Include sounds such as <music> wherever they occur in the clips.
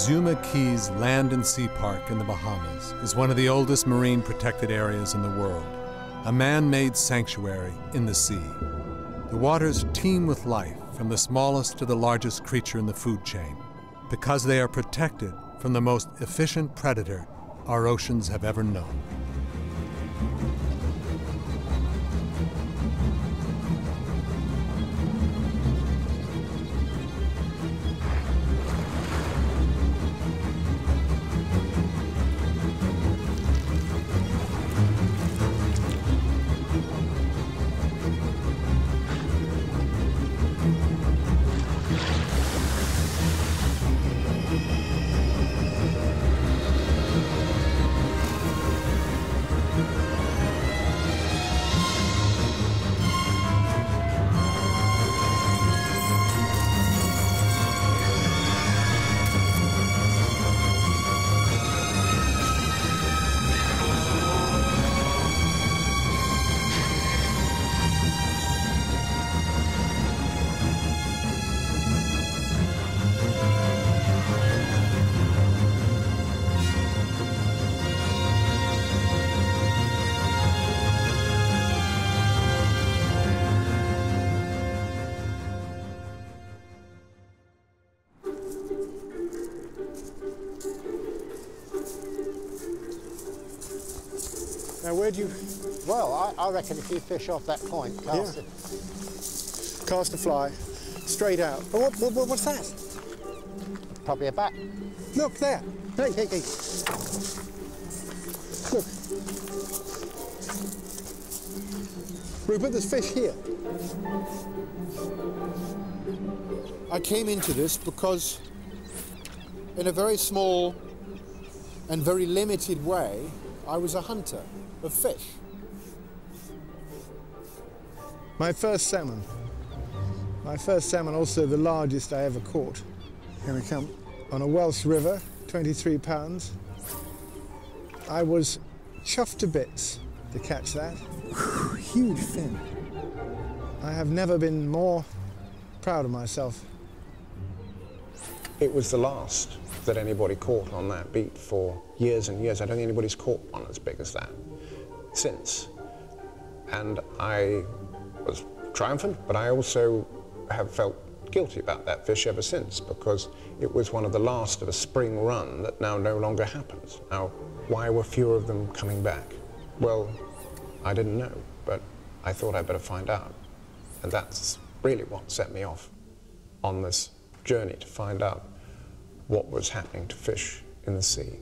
Exuma Cays Land and Sea Park in the Bahamas is one of the oldest marine protected areas in the world, a man made sanctuary in the sea. The waters teem with life, from the smallest to the largest creature in the food chain, because they are protected from the most efficient predator our oceans have ever known. I, I reckon if you fish off that point, cast Yeah. it, cast a fly straight out? Oh, what, what, what's that? probably a bat. Look there. Hey, hey, hey. Look. Rupert, there's fish here. I came into this because, in a very small and very limited way, I was a hunter of fish. My first salmon. My first salmon, also the largest I ever caught. Here we come. On a Welsh river, 23 pounds. I was chuffed to bits to catch that. Huge fin. I have never been more proud of myself. It was the last that anybody caught on that beat for years and years. I don't think anybody's caught one as big as that since. And I was triumphant, but I also have felt guilty about that fish ever since because it was one of the last of a spring run that now no longer happens. Now, why were fewer of them coming back? Well, I didn't know, but I thought I'd better find out. And that's really what set me off on this journey to find out what was happening to fish in the sea.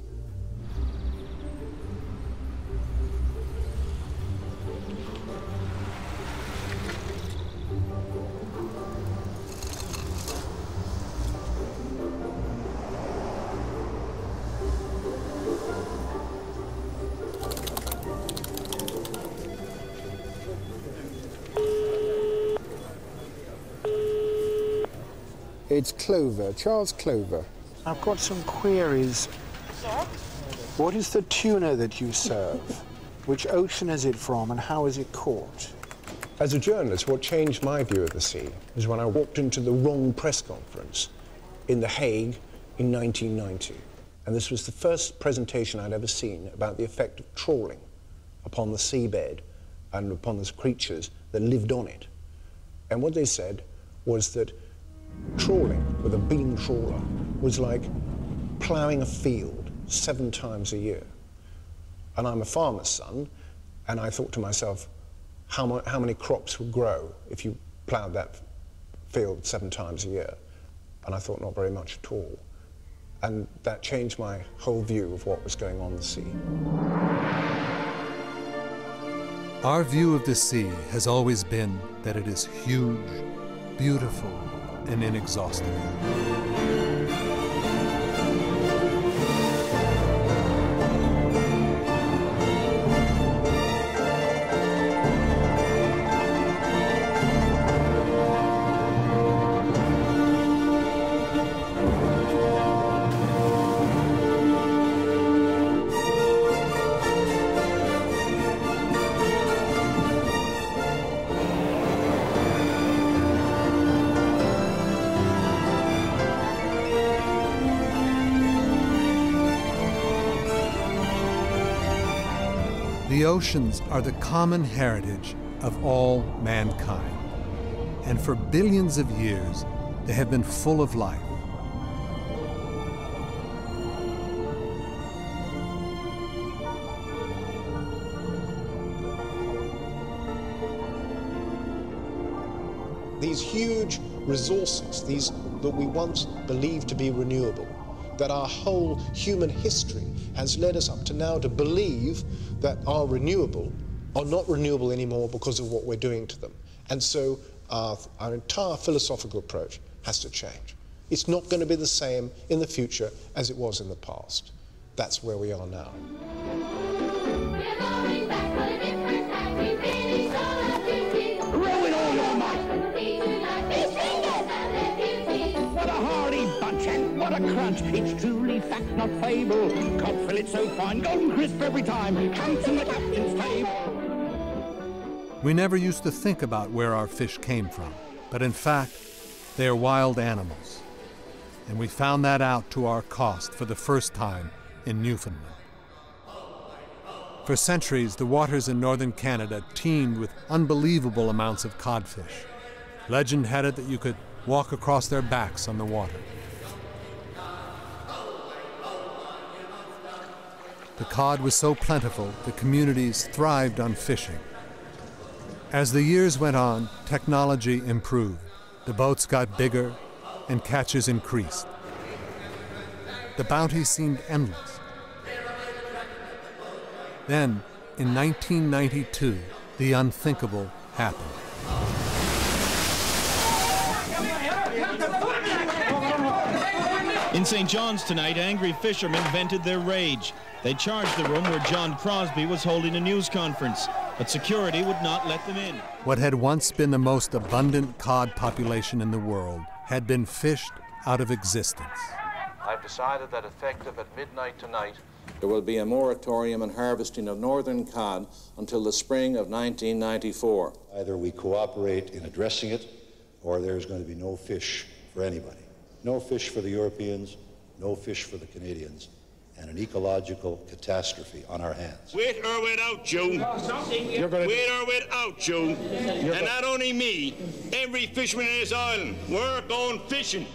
It's Clover, Charles Clover. I've got some queries. What is the tuna that you serve? Which ocean is it from and how is it caught? As a journalist, what changed my view of the sea is when I walked into the wrong press conference in The Hague in 1990. And this was the first presentation I'd ever seen about the effect of trawling upon the seabed and upon the creatures that lived on it. And what they said was that trawling with a beam trawler was like ploughing a field seven times a year. And I'm a farmer's son, and I thought to myself, how, how many crops would grow if you ploughed that field seven times a year? And I thought, not very much at all. And that changed my whole view of what was going on the sea. Our view of the sea has always been that it is huge, beautiful, and inexhaustible. Oceans are the common heritage of all mankind. And for billions of years, they have been full of life. These huge resources, these that we once believed to be renewable, that our whole human history has led us up to now to believe that are renewable are not renewable anymore because of what we're doing to them. And so our, our entire philosophical approach has to change. It's not going to be the same in the future as it was in the past. That's where we are now. Not fable. Cod fillet so fine, golden crisp every time. Comes from the captain's table. We never used to think about where our fish came from, but in fact, they are wild animals. And we found that out to our cost for the first time in Newfoundland. For centuries, the waters in northern Canada teemed with unbelievable amounts of codfish. Legend had it that you could walk across their backs on the water. The cod was so plentiful, the communities thrived on fishing. As the years went on, technology improved. The boats got bigger and catches increased. The bounty seemed endless. Then, in 1992, the unthinkable happened. In St. John's tonight, angry fishermen vented their rage. They charged the room where John Crosbie was holding a news conference, but security would not let them in. What had once been the most abundant cod population in the world had been fished out of existence. I've decided that effective at midnight tonight, there will be a moratorium on harvesting of northern cod until the spring of 1994. Either we cooperate in addressing it, or there's going to be no fish for anybody. No fish for the Europeans, no fish for the Canadians, and an ecological catastrophe on our hands. With or without Joe. With or without Joe. And not only me, every fisherman in this island, we're going fishing.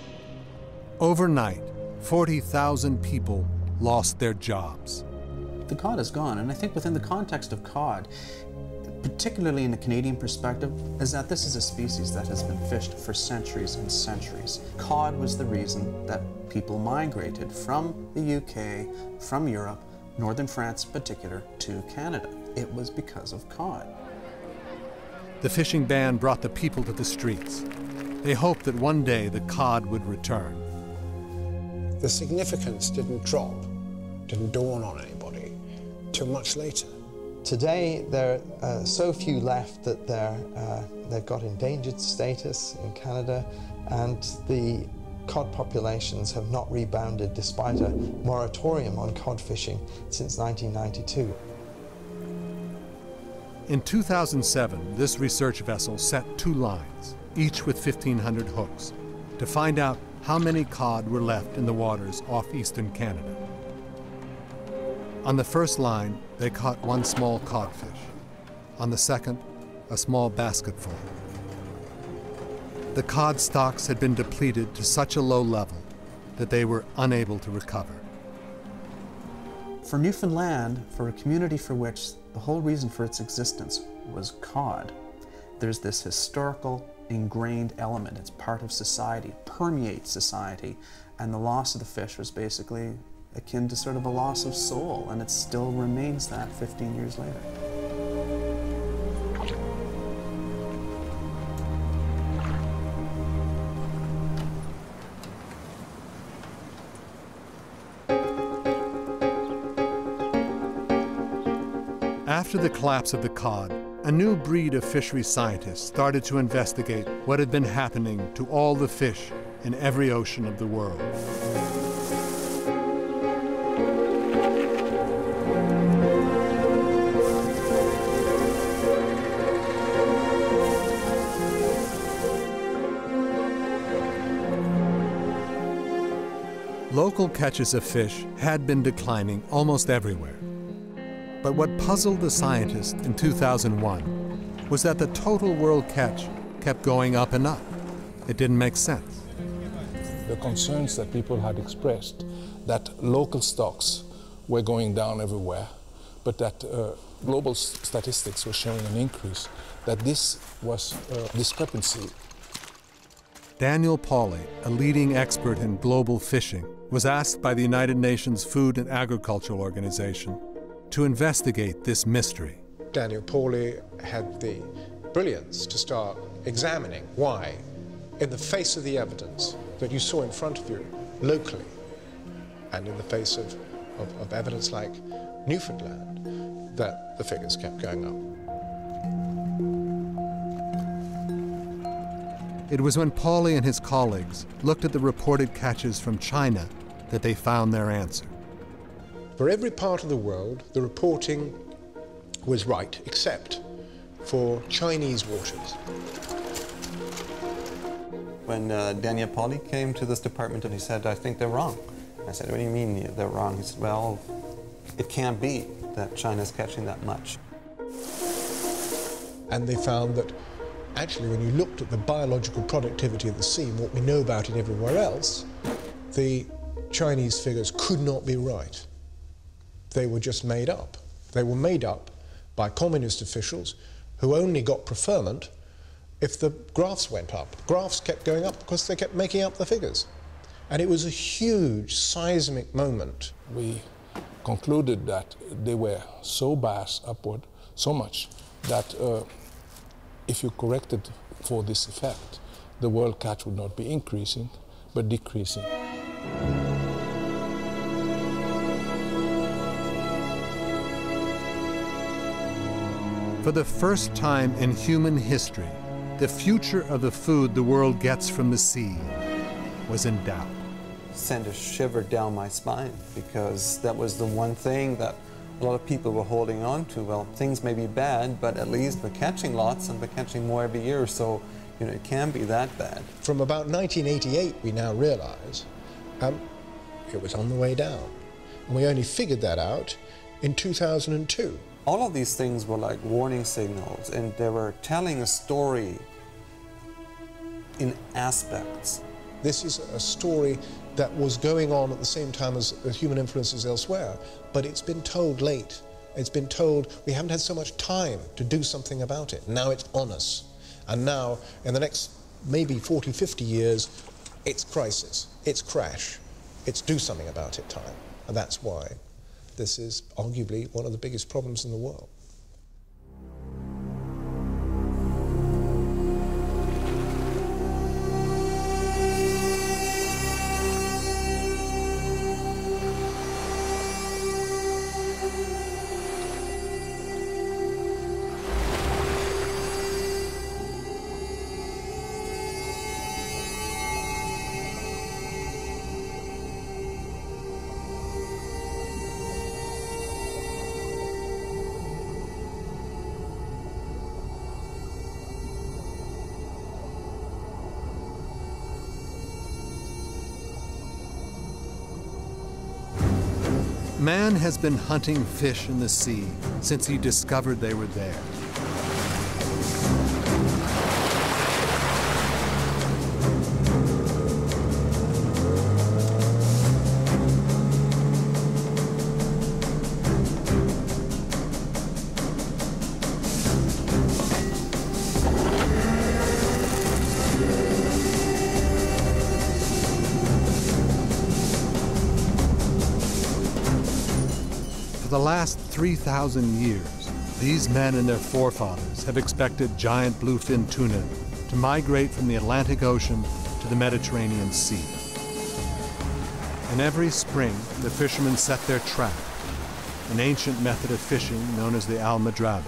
Overnight, 40,000 people lost their jobs. The cod is gone, and I think within the context of cod, particularly in the Canadian perspective, is that this is a species that has been fished for centuries and centuries. Cod was the reason that people migrated from the UK, from Europe, northern France in particular, to Canada. It was because of cod. The fishing ban brought the people to the streets. They hoped that one day the cod would return. The significance didn't drop, didn't dawn on anybody till much later. Today, there are so few left that they're, uh, they've got endangered status in Canada, and the cod populations have not rebounded despite a moratorium on cod fishing since 1992. In 2007, this research vessel set two lines, each with 1,500 hooks, to find out how many cod were left in the waters off eastern Canada. On the first line, they caught one small codfish. On the second, a small basketful. The cod stocks had been depleted to such a low level that they were unable to recover. For Newfoundland, for a community for which the whole reason for its existence was cod, there's this historical ingrained element. It's part of society, permeates society, and the loss of the fish was basically akin to sort of a loss of soul, and it still remains that 15 years later. After the collapse of the cod, a new breed of fishery scientists started to investigate what had been happening to all the fish in every ocean of the world. Local catches of fish had been declining almost everywhere. But what puzzled the scientists in 2001 was that the total world catch kept going up and up. It didn't make sense. The concerns that people had expressed that local stocks were going down everywhere, but that uh, global statistics were showing an increase, that this was a discrepancy. Daniel Pauly, a leading expert in global fishing, was asked by the United Nations Food and Agricultural Organization to investigate this mystery. Daniel Pauly had the brilliance to start examining why, in the face of the evidence that you saw in front of you locally, and in the face of, of, of evidence like Newfoundland, that the figures kept going up. It was when Pauly and his colleagues looked at the reported catches from China that they found their answer. For every part of the world, the reporting was right, except for Chinese waters. When uh, Daniel Pauly came to this department and he said, I think they're wrong. I said, what do you mean they're wrong? He said, well, it can't be that China's catching that much. And they found that actually when you looked at the biological productivity of the sea and what we know about it everywhere else, the Chinese figures could not be right. They were just made up. They were made up by communist officials who only got preferment if the graphs went up. Graphs kept going up because they kept making up the figures. And it was a huge seismic moment. We concluded that they were so biased upward, so much, that uh, if you corrected for this effect, the world catch would not be increasing, but decreasing. For the first time in human history, the future of the food the world gets from the sea was in doubt. Sent a shiver down my spine because that was the one thing that a lot of people were holding on to. Well, things may be bad, but at least we're catching lots and we're catching more every year, so you know it can be that bad. From about 1988, we now realize um, it was on the way down. And we only figured that out in 2002. All of these things were like warning signals, and they were telling a story in aspects. This is a story that was going on at the same time as, as human influences elsewhere, but it's been told late. It's been told we haven't had so much time to do something about it. Now it's on us. And now, in the next maybe 40, 50 years, it's crisis, it's crash, it's do something about it time. And that's why this is arguably one of the biggest problems in the world. Has been hunting fish in the sea since he discovered they were there. 3,000 years, these men and their forefathers have expected giant bluefin tuna to migrate from the Atlantic Ocean to the Mediterranean Sea. And every spring, the fishermen set their trap, an ancient method of fishing known as the almadraba.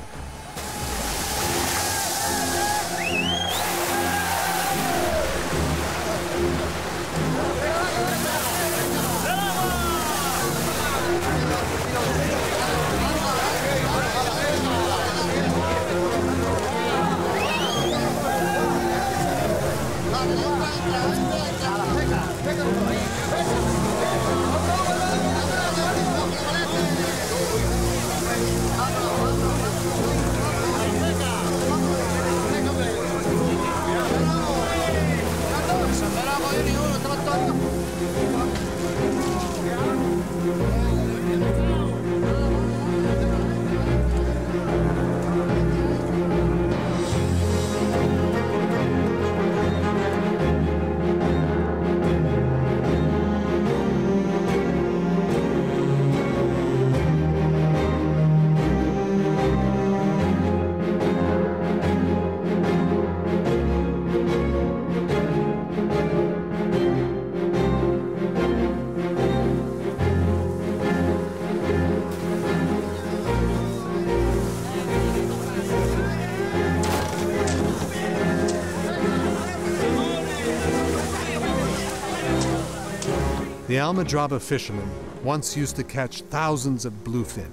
The Almadraba fishermen once used to catch thousands of bluefin.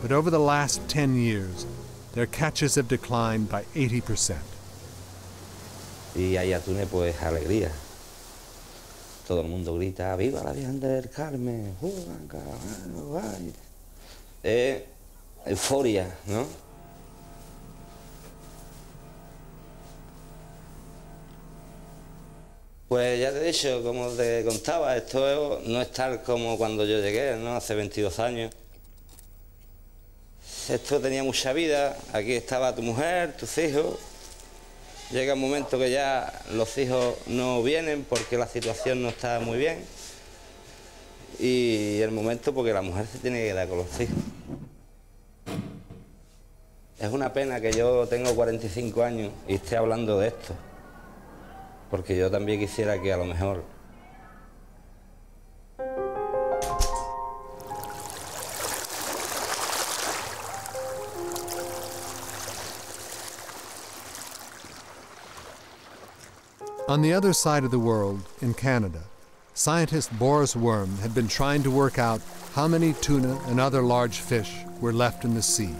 But over the last 10 years, their catches have declined by 80%. Y pues alegría. Todo el mundo grita, ¡Viva la! Es eh, euforia, ¿no? Pues ya te he dicho, como te contaba, esto no es tal como cuando yo llegué, ¿no? Hace 22 años. Esto tenía mucha vida, aquí estaba tu mujer, tus hijos. Llega un momento que ya los hijos no vienen porque la situación no está muy bien. Y el momento porque la mujer se tiene que quedar con los hijos. Es una pena que yo tengo 45 años y esté hablando de esto porque yo también quisiera que a lo mejor On the other side of the world, in Canada, scientist Boris Worm had been trying to work out how many tuna and other large fish were left in the sea.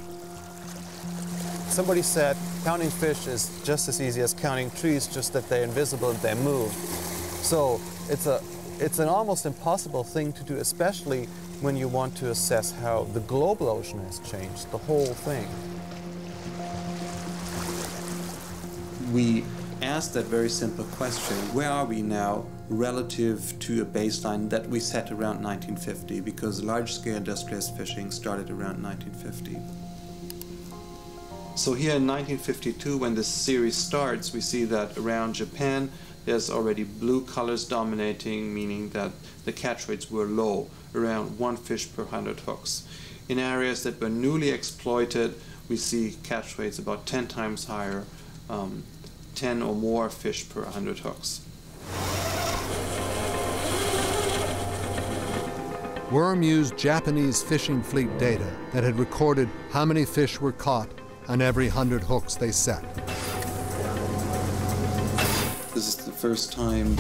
Somebody said counting fish is just as easy as counting trees, just that they're invisible and they move. So it's, a, it's an almost impossible thing to do, especially when you want to assess how the global ocean has changed, the whole thing. We asked that very simple question, where are we now relative to a baseline that we set around 1950, because large-scale industrialized fishing started around 1950. So here in 1952, when this series starts, we see that around Japan, there's already blue colors dominating, meaning that the catch rates were low, around one fish per 100 hooks. In areas that were newly exploited, we see catch rates about 10 times higher, um, 10 or more fish per 100 hooks. Worm used Japanese fishing fleet data that had recorded how many fish were caught on every 100 hooks they set. This is the first time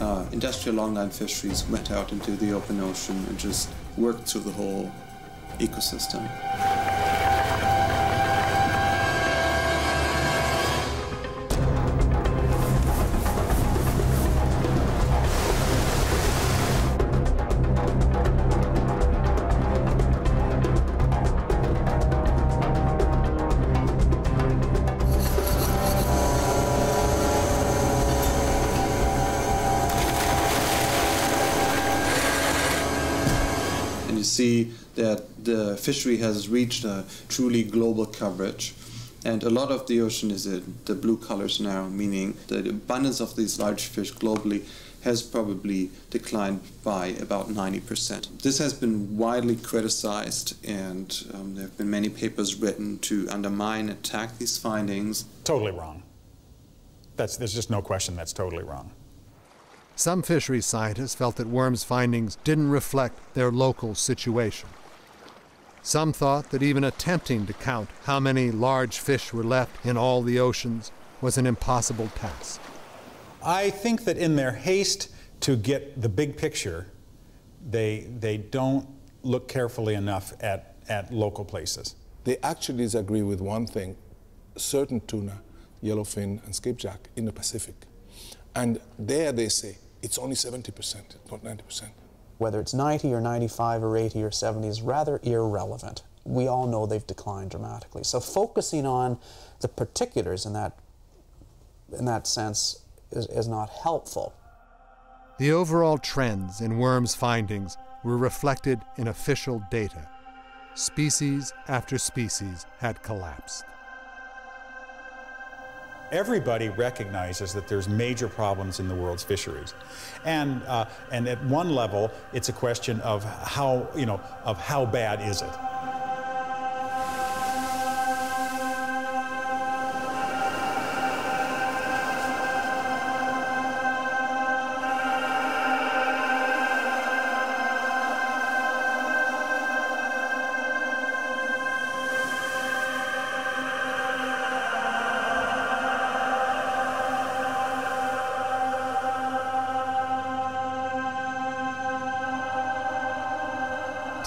uh, industrial longline fisheries went out into the open ocean and just worked through the whole ecosystem. Fishery has reached a truly global coverage. And a lot of the ocean is in the blue colors now, meaning the abundance of these large fish globally has probably declined by about 90%. This has been widely criticized, and um, there have been many papers written to undermine, attack these findings. Totally wrong. That's, there's just no question that's totally wrong. Some fisheries scientists felt that Worm's findings didn't reflect their local situation. Some thought that even attempting to count how many large fish were left in all the oceans was an impossible task. I think that in their haste to get the big picture, they, they don't look carefully enough at, at local places. They actually disagree with one thing certain tuna, yellowfin, and skipjack in the Pacific. And there they say it's only 70%, not 90%. Whether it's 90 or 95 or 80 or 70 is rather irrelevant. We all know they've declined dramatically. So focusing on the particulars in that, in that sense is, is not helpful. The overall trends in Worm's findings were reflected in official data. Species after species had collapsed everybody recognizes that there's major problems in the world's fisheries. And, uh, and at one level, it's a question of how, you know, of how bad is it?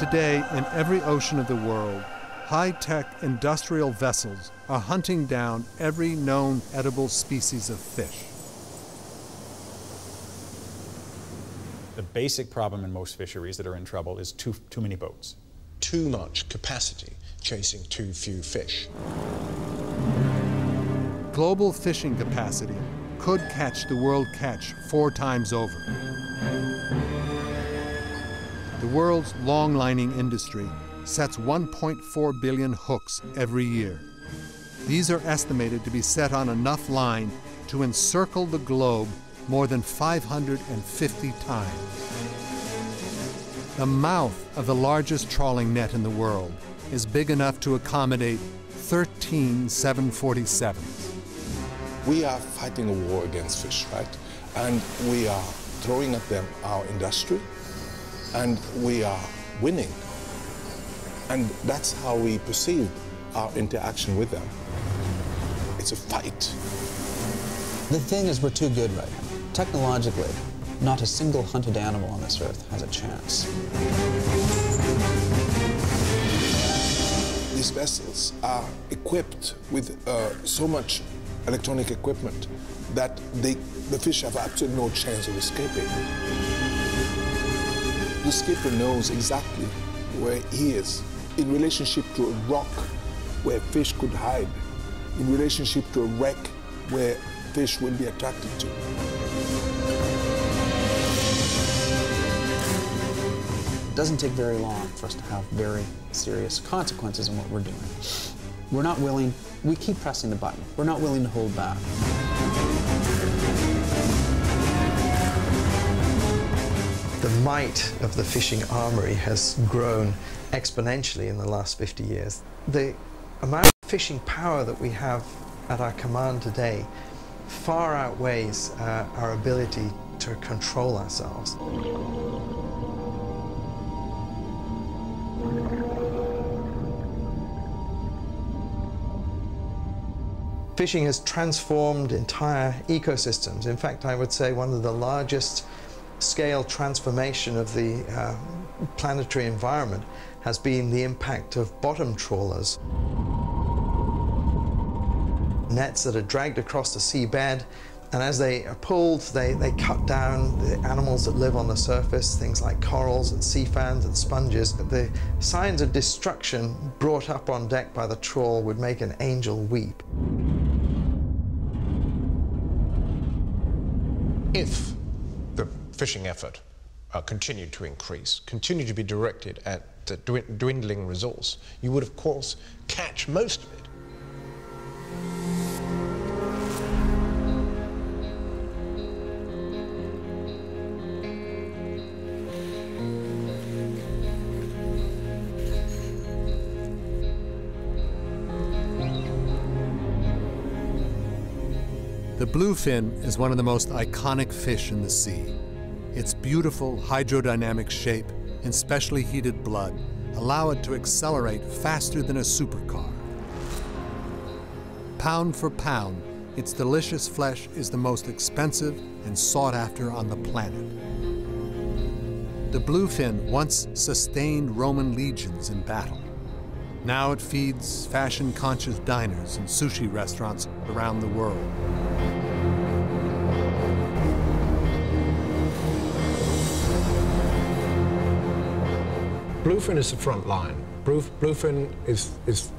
Today, in every ocean of the world, high tech industrial vessels are hunting down every known edible species of fish. The basic problem in most fisheries that are in trouble is too, too many boats. Too much capacity chasing too few fish. Global fishing capacity could catch the world catch four times over. The world's long lining industry sets 1.4 billion hooks every year. These are estimated to be set on enough line to encircle the globe more than 550 times. The mouth of the largest trawling net in the world is big enough to accommodate 13 747s. We are fighting a war against fish, right? And we are throwing at them our industry, and we are winning. And that's how we perceive our interaction with them. It's a fight. The thing is, we're too good right now. Technologically, not a single hunted animal on this earth has a chance. These vessels are equipped with uh, so much electronic equipment that they, the fish have absolutely no chance of escaping. The skipper knows exactly where he is in relationship to a rock where fish could hide, in relationship to a wreck where fish will be attracted to. It doesn't take very long for us to have very serious consequences in what we're doing. We're not willing, we keep pressing the button. We're not willing to hold back. Might of the fishing armory has grown exponentially in the last 50 years. The amount of fishing power that we have at our command today far outweighs uh, our ability to control ourselves. Fishing has transformed entire ecosystems. In fact, I would say one of the largest scale transformation of the uh, planetary environment has been the impact of bottom trawlers. Nets that are dragged across the seabed, and as they are pulled, they, they cut down the animals that live on the surface, things like corals and sea fans and sponges. The signs of destruction brought up on deck by the trawl would make an angel weep. If fishing effort uh, continued to increase, continued to be directed at the dwindling resource, you would, of course, catch most of it. The bluefin is one of the most iconic fish in the sea. Its beautiful hydrodynamic shape and specially heated blood allow it to accelerate faster than a supercar. Pound for pound, its delicious flesh is the most expensive and sought after on the planet. The bluefin once sustained Roman legions in battle. Now it feeds fashion conscious diners and sushi restaurants around the world. Bluefin is the front line. Bluefin is, is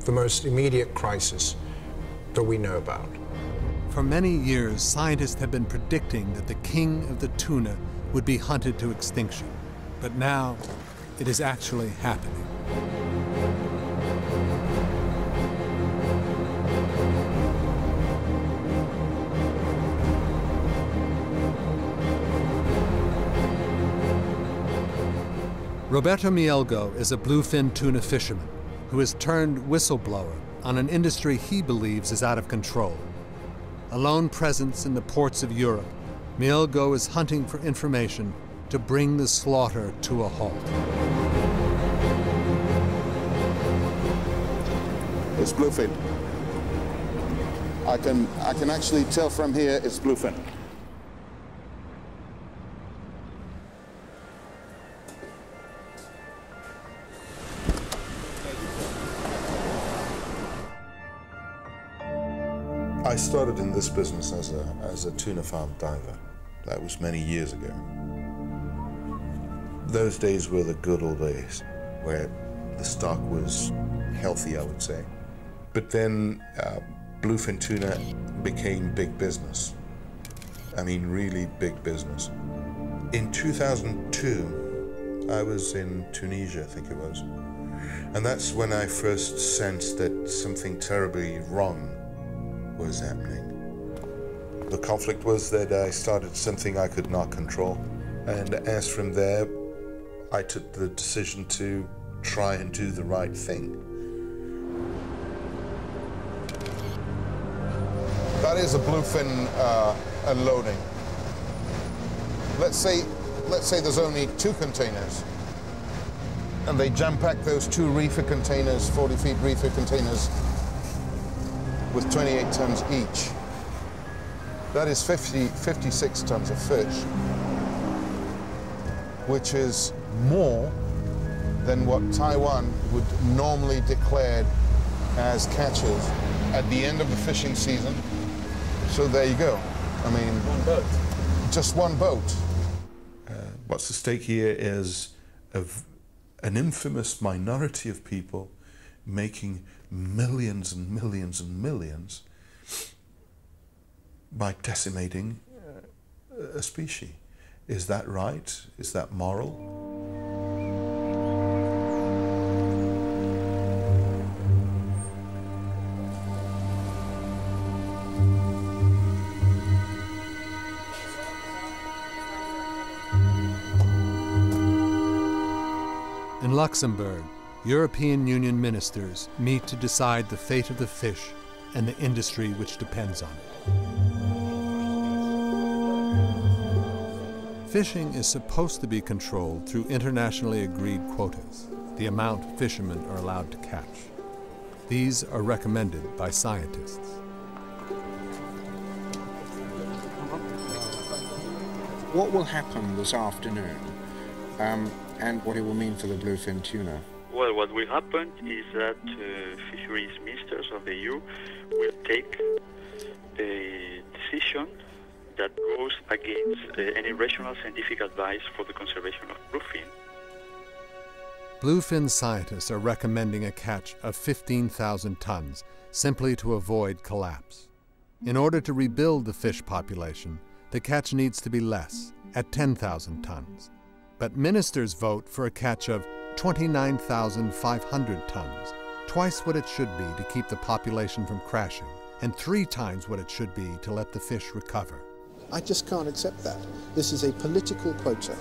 the most immediate crisis that we know about. For many years, scientists have been predicting that the king of the tuna would be hunted to extinction. But now, it is actually happening. Roberto Mielgo is a bluefin tuna fisherman who has turned whistleblower on an industry he believes is out of control. A lone presence in the ports of Europe, Mielgo is hunting for information to bring the slaughter to a halt. It's bluefin. I can, I can actually tell from here it's bluefin. I started in this business as a, as a tuna farm diver. That was many years ago. Those days were the good old days, where the stock was healthy, I would say. But then uh, bluefin tuna became big business. I mean, really big business. In 2002, I was in Tunisia, I think it was. And that's when I first sensed that something terribly wrong was happening. The conflict was that I started something I could not control. And as from there, I took the decision to try and do the right thing. That is a bluefin uh, unloading. Let's say, let's say there's only two containers, and they jam pack those two reefer containers, 40 feet reefer containers, with 28 tons each. That is 50, 56 tons of fish, which is more than what Taiwan would normally declare as catches at the end of the fishing season. So there you go. I mean, one boat. Just one boat. Uh, what's at stake here is of an infamous minority of people making millions and millions and millions by decimating uh, a species. Is that right? Is that moral? In Luxembourg, European Union ministers meet to decide the fate of the fish and the industry which depends on it. Fishing is supposed to be controlled through internationally agreed quotas, the amount fishermen are allowed to catch. These are recommended by scientists. What will happen this afternoon um, and what it will mean for the bluefin tuna? Well, what will happen is that uh, fisheries ministers of the EU will take a decision that goes against uh, any rational scientific advice for the conservation of bluefin. Bluefin scientists are recommending a catch of 15,000 tons simply to avoid collapse. In order to rebuild the fish population, the catch needs to be less, at 10,000 tons. But ministers vote for a catch of 29,500 tons, twice what it should be to keep the population from crashing, and three times what it should be to let the fish recover. I just can't accept that. This is a political quota.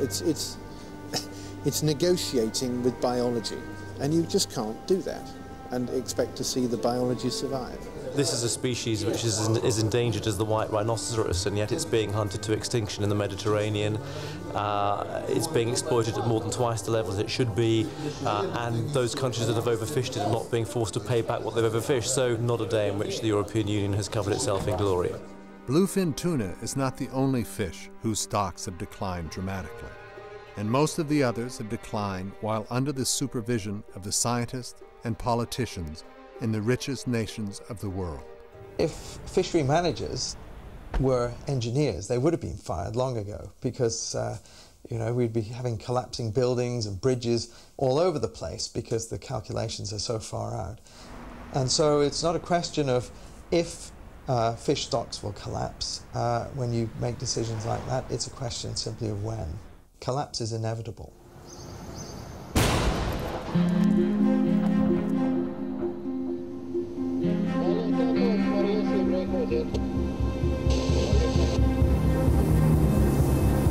It's, it's, <laughs> it's negotiating with biology, and you just can't do that and expect to see the biology survive. This is a species which is, is endangered as the white rhinoceros, and yet it's being hunted to extinction in the Mediterranean. Uh, it's being exploited at more than twice the level as it should be, uh, and those countries that have overfished it are not being forced to pay back what they've overfished. So, not a day in which the European Union has covered itself in glory. Bluefin tuna is not the only fish whose stocks have declined dramatically, and most of the others have declined while under the supervision of the scientists and politicians in the richest nations of the world. If fishery managers were engineers, they would have been fired long ago because uh, you know we'd be having collapsing buildings and bridges all over the place because the calculations are so far out. And so it's not a question of if uh, fish stocks will collapse uh, when you make decisions like that. It's a question simply of when. Collapse is inevitable.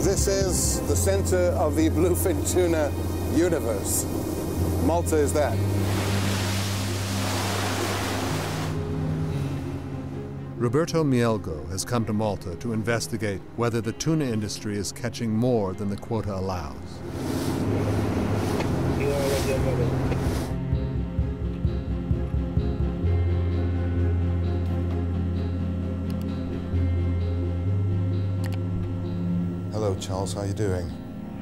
This is the center of the bluefin tuna universe. Malta is that. Roberto Mielgo has come to Malta to investigate whether the tuna industry is catching more than the quota allows. Hello, Charles. How are you doing?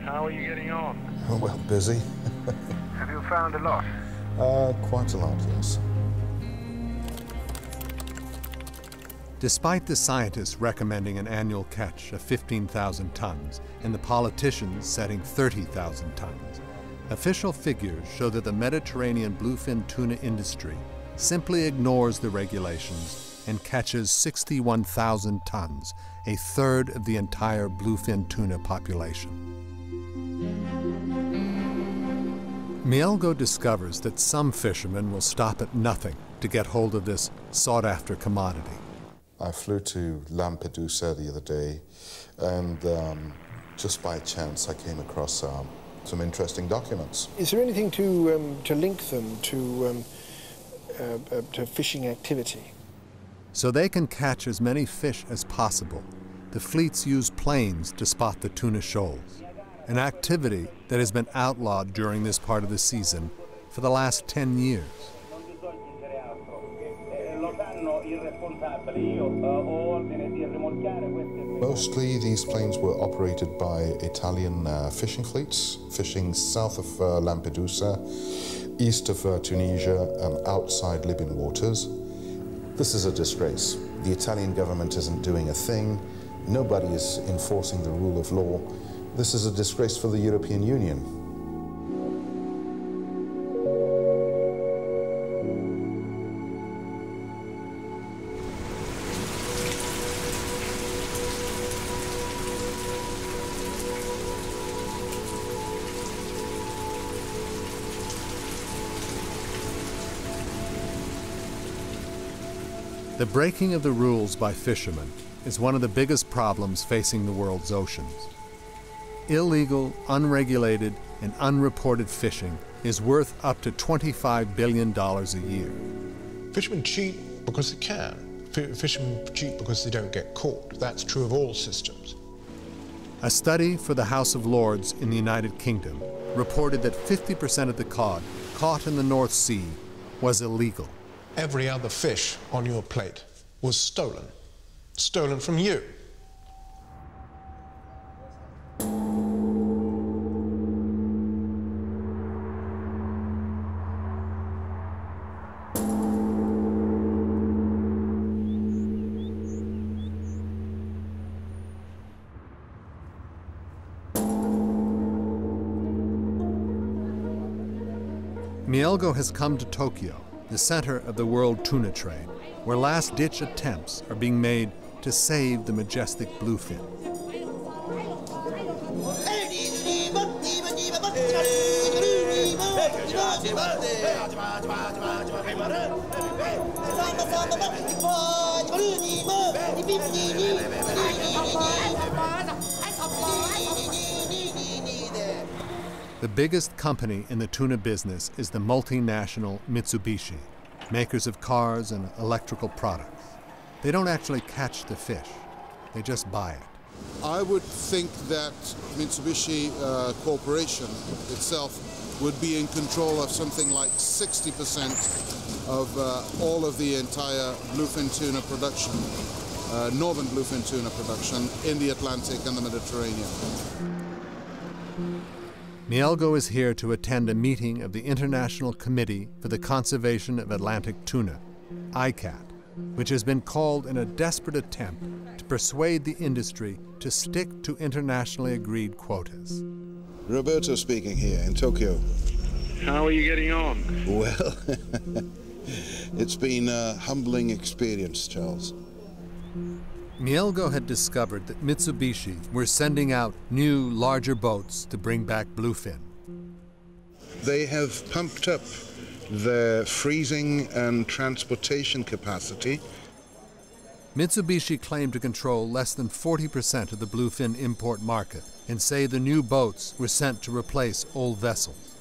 How are you getting on? Oh, <laughs> well, busy. <laughs> Have you found a lot? Uh, quite a lot, yes. Despite the scientists recommending an annual catch of 15,000 tons and the politicians setting 30,000 tons, official figures show that the Mediterranean bluefin tuna industry simply ignores the regulations and catches 61,000 tons, a third of the entire bluefin tuna population. Mielgo discovers that some fishermen will stop at nothing to get hold of this sought after commodity. I flew to Lampedusa the other day, and um, just by chance I came across um, some interesting documents. Is there anything to, um, to link them to, um, uh, uh, to fishing activity? So they can catch as many fish as possible. The fleets use planes to spot the tuna shoals, an activity that has been outlawed during this part of the season for the last 10 years. Mostly these planes were operated by Italian uh, fishing fleets, fishing south of uh, Lampedusa, east of uh, Tunisia, and outside Libyan waters. This is a disgrace. The Italian government isn't doing a thing. Nobody is enforcing the rule of law. This is a disgrace for the European Union. Breaking of the rules by fishermen is one of the biggest problems facing the world's oceans. Illegal, unregulated, and unreported fishing is worth up to $25 billion a year. Fishermen cheat because they can. Fishermen cheat because they don't get caught. That's true of all systems. A study for the House of Lords in the United Kingdom reported that 50% of the cod caught in the North Sea was illegal. Every other fish on your plate was stolen. Stolen from you. Mielgo has come to Tokyo, the center of the world tuna trade, where last ditch attempts are being made to save the majestic bluefin. <laughs> The biggest company in the tuna business is the multinational Mitsubishi, makers of cars and electrical products. They don't actually catch the fish, they just buy it. I would think that Mitsubishi uh, Corporation itself would be in control of something like 60% of uh, all of the entire bluefin tuna production, uh, northern bluefin tuna production in the Atlantic and the Mediterranean. Mielgo is here to attend a meeting of the International Committee for the Conservation of Atlantic Tuna, ICCAT, which has been called in a desperate attempt to persuade the industry to stick to internationally agreed quotas. Roberto speaking here in Tokyo. How are you getting on? Well, <laughs> it's been a humbling experience, Charles. Mielgo had discovered that Mitsubishi were sending out new, larger boats to bring back bluefin. They have pumped up their freezing and transportation capacity. Mitsubishi claimed to control less than 40% of the bluefin import market and say the new boats were sent to replace old vessels.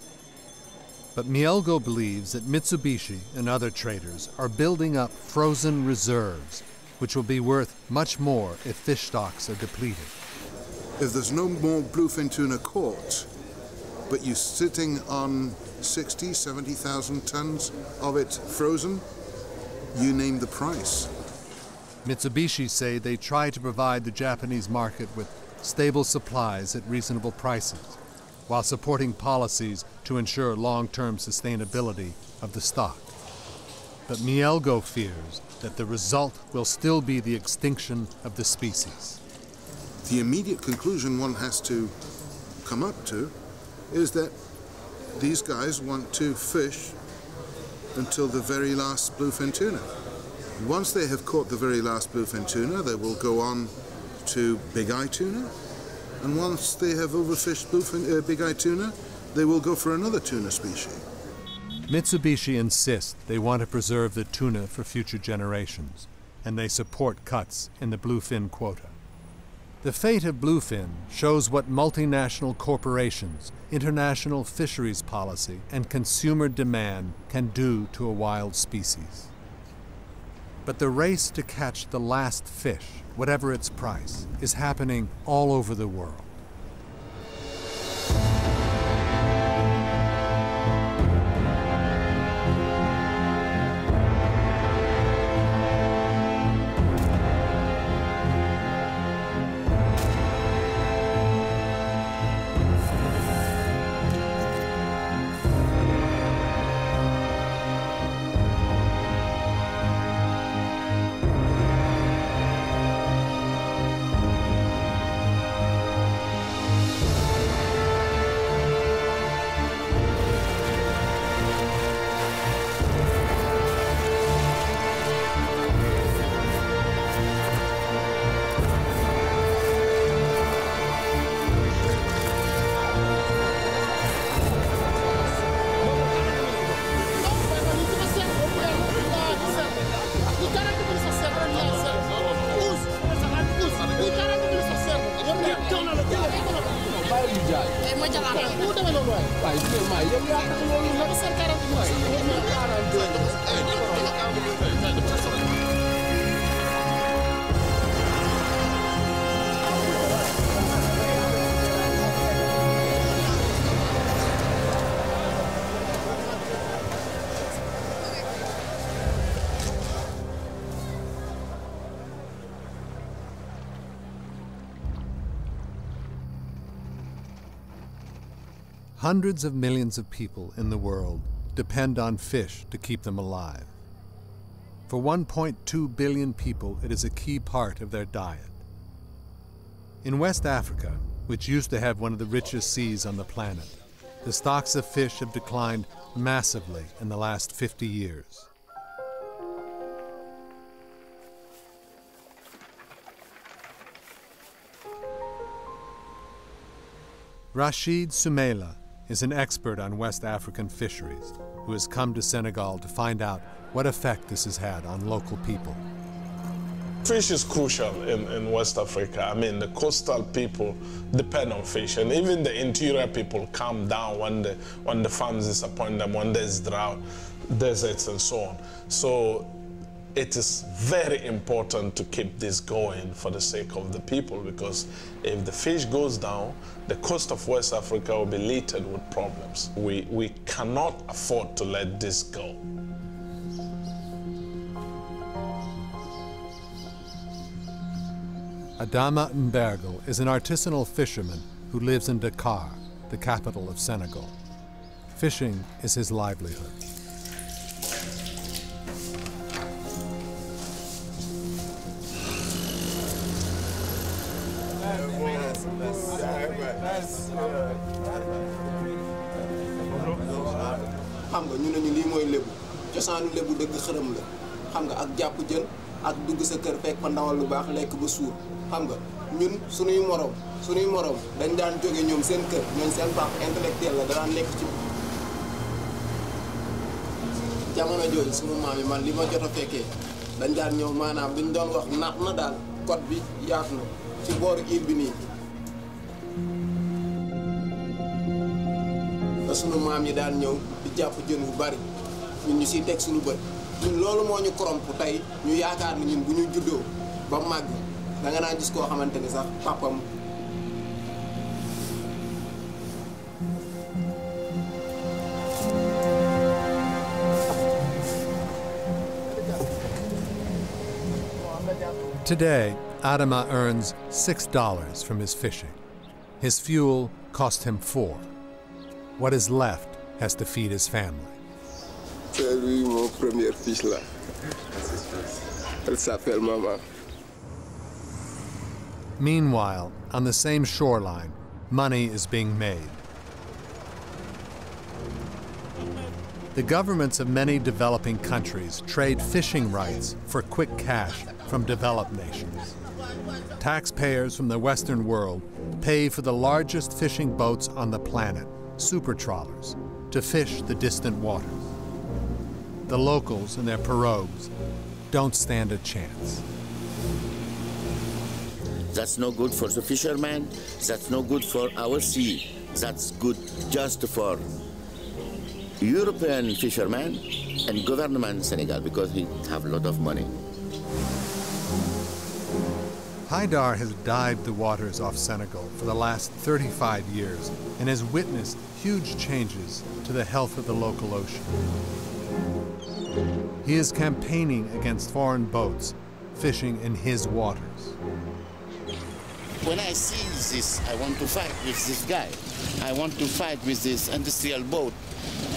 But Mielgo believes that Mitsubishi and other traders are building up frozen reserves which will be worth much more if fish stocks are depleted. If there's no more bluefin tuna caught, but you're sitting on 60, 70,000 tons of it frozen, you name the price. Mitsubishi say they try to provide the Japanese market with stable supplies at reasonable prices, while supporting policies to ensure long-term sustainability of the stock. But Mielgo fears that the result will still be the extinction of the species. The immediate conclusion one has to come up to is that these guys want to fish until the very last bluefin tuna. Once they have caught the very last bluefin tuna, they will go on to big eye tuna. And once they have overfished bluefin, uh, big eye tuna, they will go for another tuna species. Mitsubishi insists they want to preserve the tuna for future generations, and they support cuts in the bluefin quota. The fate of bluefin shows what multinational corporations, international fisheries policy, and consumer demand can do to a wild species. But the race to catch the last fish, whatever its price, is happening all over the world. Hundreds of millions of people in the world depend on fish to keep them alive. For 1.2 billion people, it is a key part of their diet. In West Africa, which used to have one of the richest seas on the planet, the stocks of fish have declined massively in the last 50 years. Rashid Sumaila is an expert on West African fisheries who has come to Senegal to find out what effect this has had on local people. Fish is crucial in, in West Africa. I mean, the coastal people depend on fish, and even the interior people come down when the, when the farms disappoint them, when there's drought, deserts, and so on. So it is very important to keep this going for the sake of the people because if the fish goes down, the coast of West Africa will be littered with problems. We, we cannot afford to let this go. Adama Mbergel is an artisanal fisherman who lives in Dakar, the capital of Senegal. Fishing is his livelihood. Ñu ne ñu lii mooy lébu. Cosaanu lébu dëgg xërëm la. Xam nga ak jàpp jën ak dugg sa kër fekk fa ndawal lu baax lekk ba suur. Xam nga ñun suñuy morom suñuy morom dañ daan jóge ñoom seen kër ñooñ seen pap intellectuel la daan nekk ci jamono jooju sunu maam yi man li ma jot a fekkee dañ daan ñëw maanaam duñ doon wax naat na daal code bi yaatu na ci booru île bi nii. Ba sunu maam yi daan ñëw jàpp bari ñun ñu suñu ñun loolu ñu ñu yaakaar ni ñun bu ñu juddoo ba da nga gis koo xamante ni sax papam Today, Adama earns $6 from his fishing. His fuel cost him four. What is left has to feed his family. Premier là. Meanwhile, on the same shoreline, money is being made. The governments of many developing countries trade fishing rights for quick cash from developed nations. Taxpayers from the Western world pay for the largest fishing boats on the planet, super trawlers, to fish the distant waters. The locals and their pirogues don't stand a chance. That's no good for the fishermen. That's no good for our sea. That's good just for European fishermen and government Senegal because he have a lot of money. Haidar has dived the waters off Senegal for the last 35 years and has witnessed huge changes to the health of the local ocean. He is campaigning against foreign boats fishing in his waters. When I see this, I want to fight with this guy. I want to fight with this industrial boat.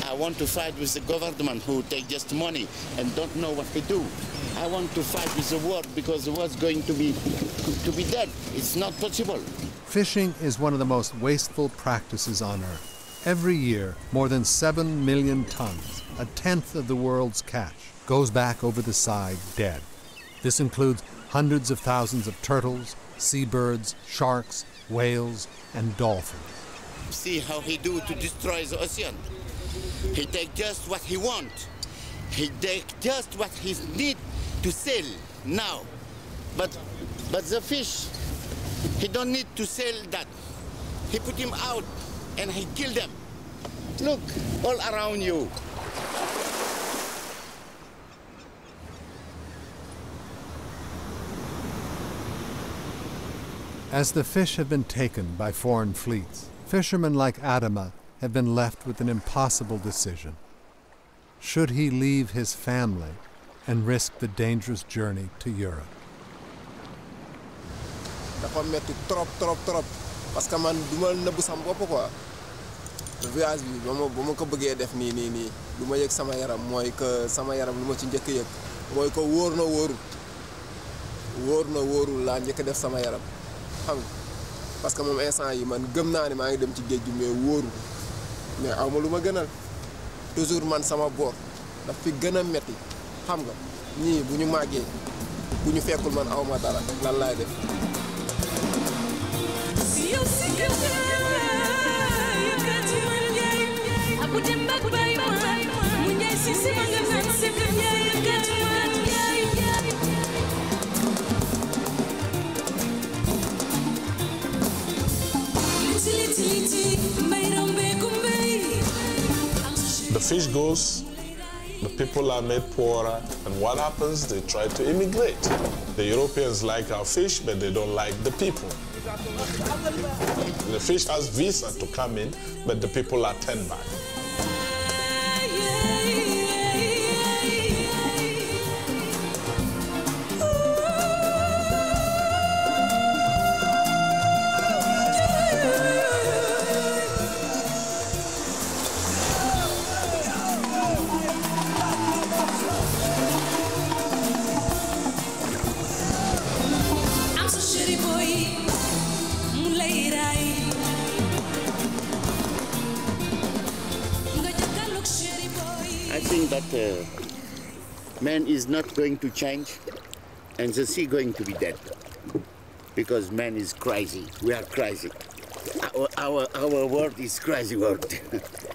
I want to fight with the government who take just money and don't know what they do. I want to fight with the world because the world's going to be to be dead. It's not possible. Fishing is one of the most wasteful practices on earth. Every year, more than 7 million tons, a tenth of the world's catch, goes back over the side dead. This includes hundreds of thousands of turtles, seabirds, sharks, whales, and dolphins. See how he do to destroy the ocean. He take just what he want. He take just what he need to sell now. But but the fish, he don't need to sell that. He put him out and he kill them. Look, all around you. As the fish have been taken by foreign fleets, fishermen like Adama have been left with an impossible decision. Should he leave his family and risk the dangerous journey to Europe? dafa metti trop trop trop parce que man du ma nëbb sama bopp quoi voyage bi ba ma ba ma ko bëggee def nii nii nii lu ma yëg sama yaram mooy que sama yaram lu ma ci njëkk yëg mooy que wóor na wóorul wóor na wóorul laa njëkk def sama yaram. Xam nga parce que moom instant yi man gëm naa ne maa ngi dem ci géej gi mais wóorul mais aw ma lu ma gënal. Toujours man sama boor daf fi gën a metti. Xam nga ñii bu ñu màggee bu ñu fekkul man aw ma dara lan laay def? The fish goes, the people are made poorer, and what happens? They try to immigrate. The Europeans like our fish, but they don't like the people. The fish has visa to come in, but the people are turned back. Man is not going to change and the sea going to be dead because man is crazy. We are crazy. Our, our, our world is crazy world. <laughs>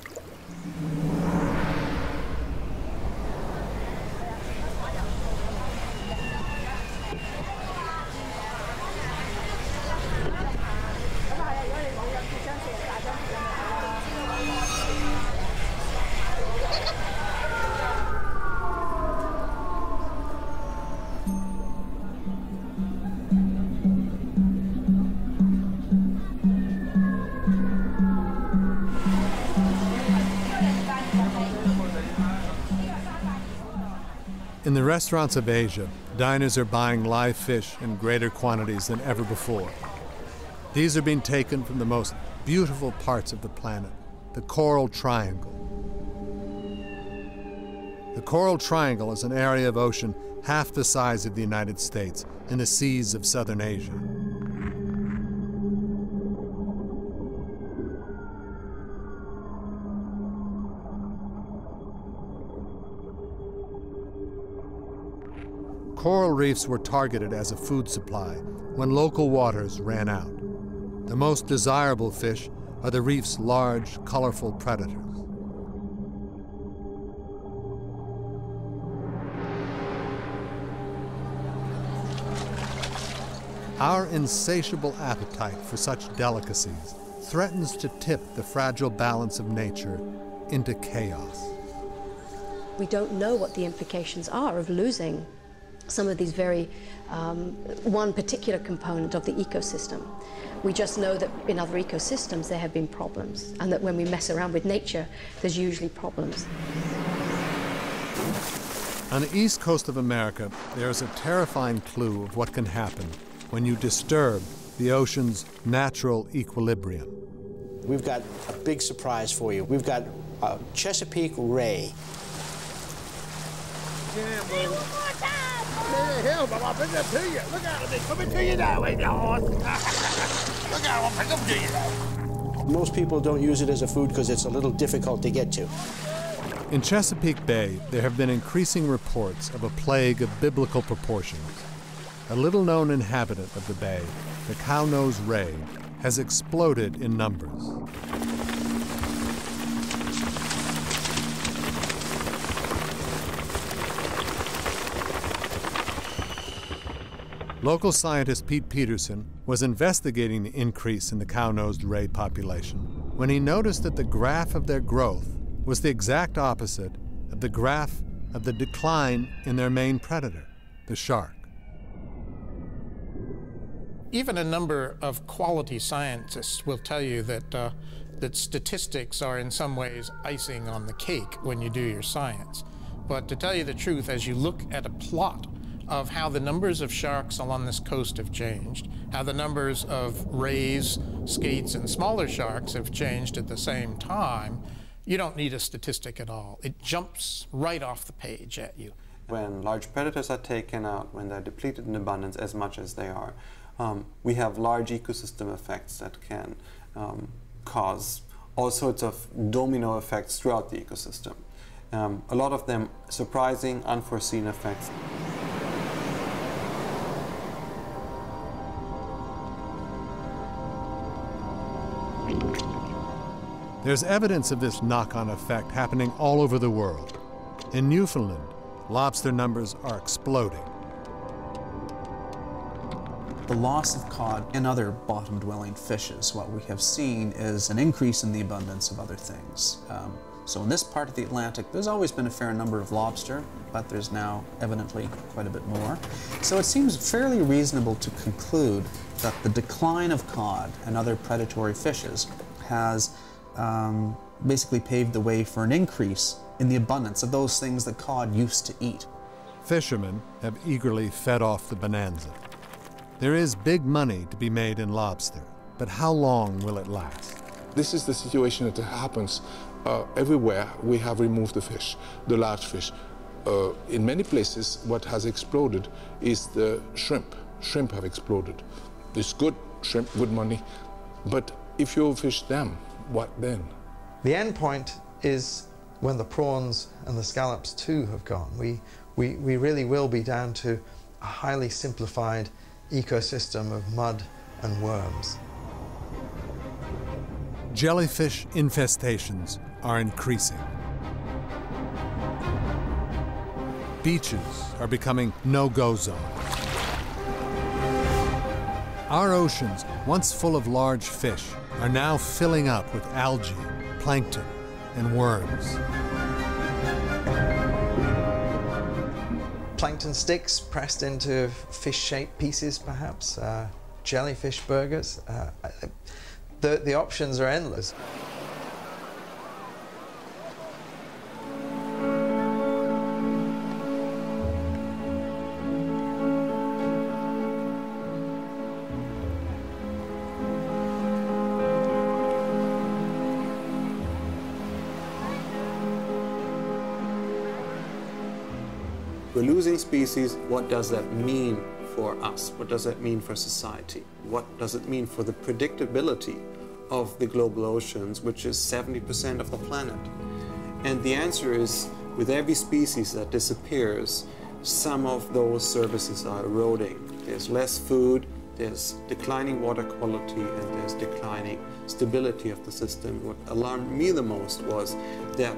restaurants of Asia, diners are buying live fish in greater quantities than ever before. These are being taken from the most beautiful parts of the planet, the Coral Triangle. The Coral Triangle is an area of ocean half the size of the United States in the seas of southern Asia. Coral reefs were targeted as a food supply when local waters ran out. The most desirable fish are the reef's large, colorful predators. Our insatiable appetite for such delicacies threatens to tip the fragile balance of nature into chaos. We don't know what the implications are of losing some of these very, um, one particular component of the ecosystem. We just know that in other ecosystems there have been problems, and that when we mess around with nature, there's usually problems. On the east coast of America, there is a terrifying clue of what can happen when you disturb the ocean's natural equilibrium. We've got a big surprise for you. We've got a Chesapeake ray. Most people don't use it as a food because it's a little difficult to get to. In Chesapeake Bay, there have been increasing reports of a plague of biblical proportions. A little known inhabitant of the bay, the cow-nosed ray, has exploded in numbers. Local scientist Pete Peterson was investigating the increase in the cow-nosed ray population when he noticed that the graph of their growth was the exact opposite of the graph of the decline in their main predator, the shark. Even a number of quality scientists will tell you that, uh, that statistics are in some ways icing on the cake when you do your science. But to tell you the truth, as you look at a plot of how the numbers of sharks along this coast have changed, how the numbers of rays, skates, and smaller sharks have changed at the same time, you don't need a statistic at all. It jumps right off the page at you. When large predators are taken out, when they're depleted in abundance as much as they are, um, we have large ecosystem effects that can um, cause all sorts of domino effects throughout the ecosystem. Um, a lot of them surprising, unforeseen effects. There's evidence of this knock on effect happening all over the world. In Newfoundland, lobster numbers are exploding. The loss of cod and other bottom dwelling fishes, what we have seen is an increase in the abundance of other things. Um, so in this part of the Atlantic, there's always been a fair number of lobster, but there's now evidently quite a bit more. So it seems fairly reasonable to conclude that the decline of cod and other predatory fishes has um, basically paved the way for an increase in the abundance of those things that cod used to eat. Fishermen have eagerly fed off the bonanza. There is big money to be made in lobster, but how long will it last? This is the situation that happens uh, everywhere we have removed the fish, the large fish. Uh, in many places, what has exploded is the shrimp. Shrimp have exploded. It's good shrimp, good money, but if you fish them, what then? The end point is when the prawns and the scallops too have gone. We, we, we really will be down to a highly simplified ecosystem of mud and worms. Jellyfish infestations are increasing. Beaches are becoming no-go zones. Our oceans, once full of large fish, are now filling up with algae, plankton, and worms. Plankton sticks pressed into fish-shaped pieces, perhaps, uh, jellyfish burgers. Uh, the, the options are endless. We're losing species. What does that mean for us? What does that mean for society? What does it mean for the predictability of the global oceans, which is 70% of the planet? And the answer is with every species that disappears, some of those services are eroding. There's less food, there's declining water quality, and there's declining stability of the system. What alarmed me the most was that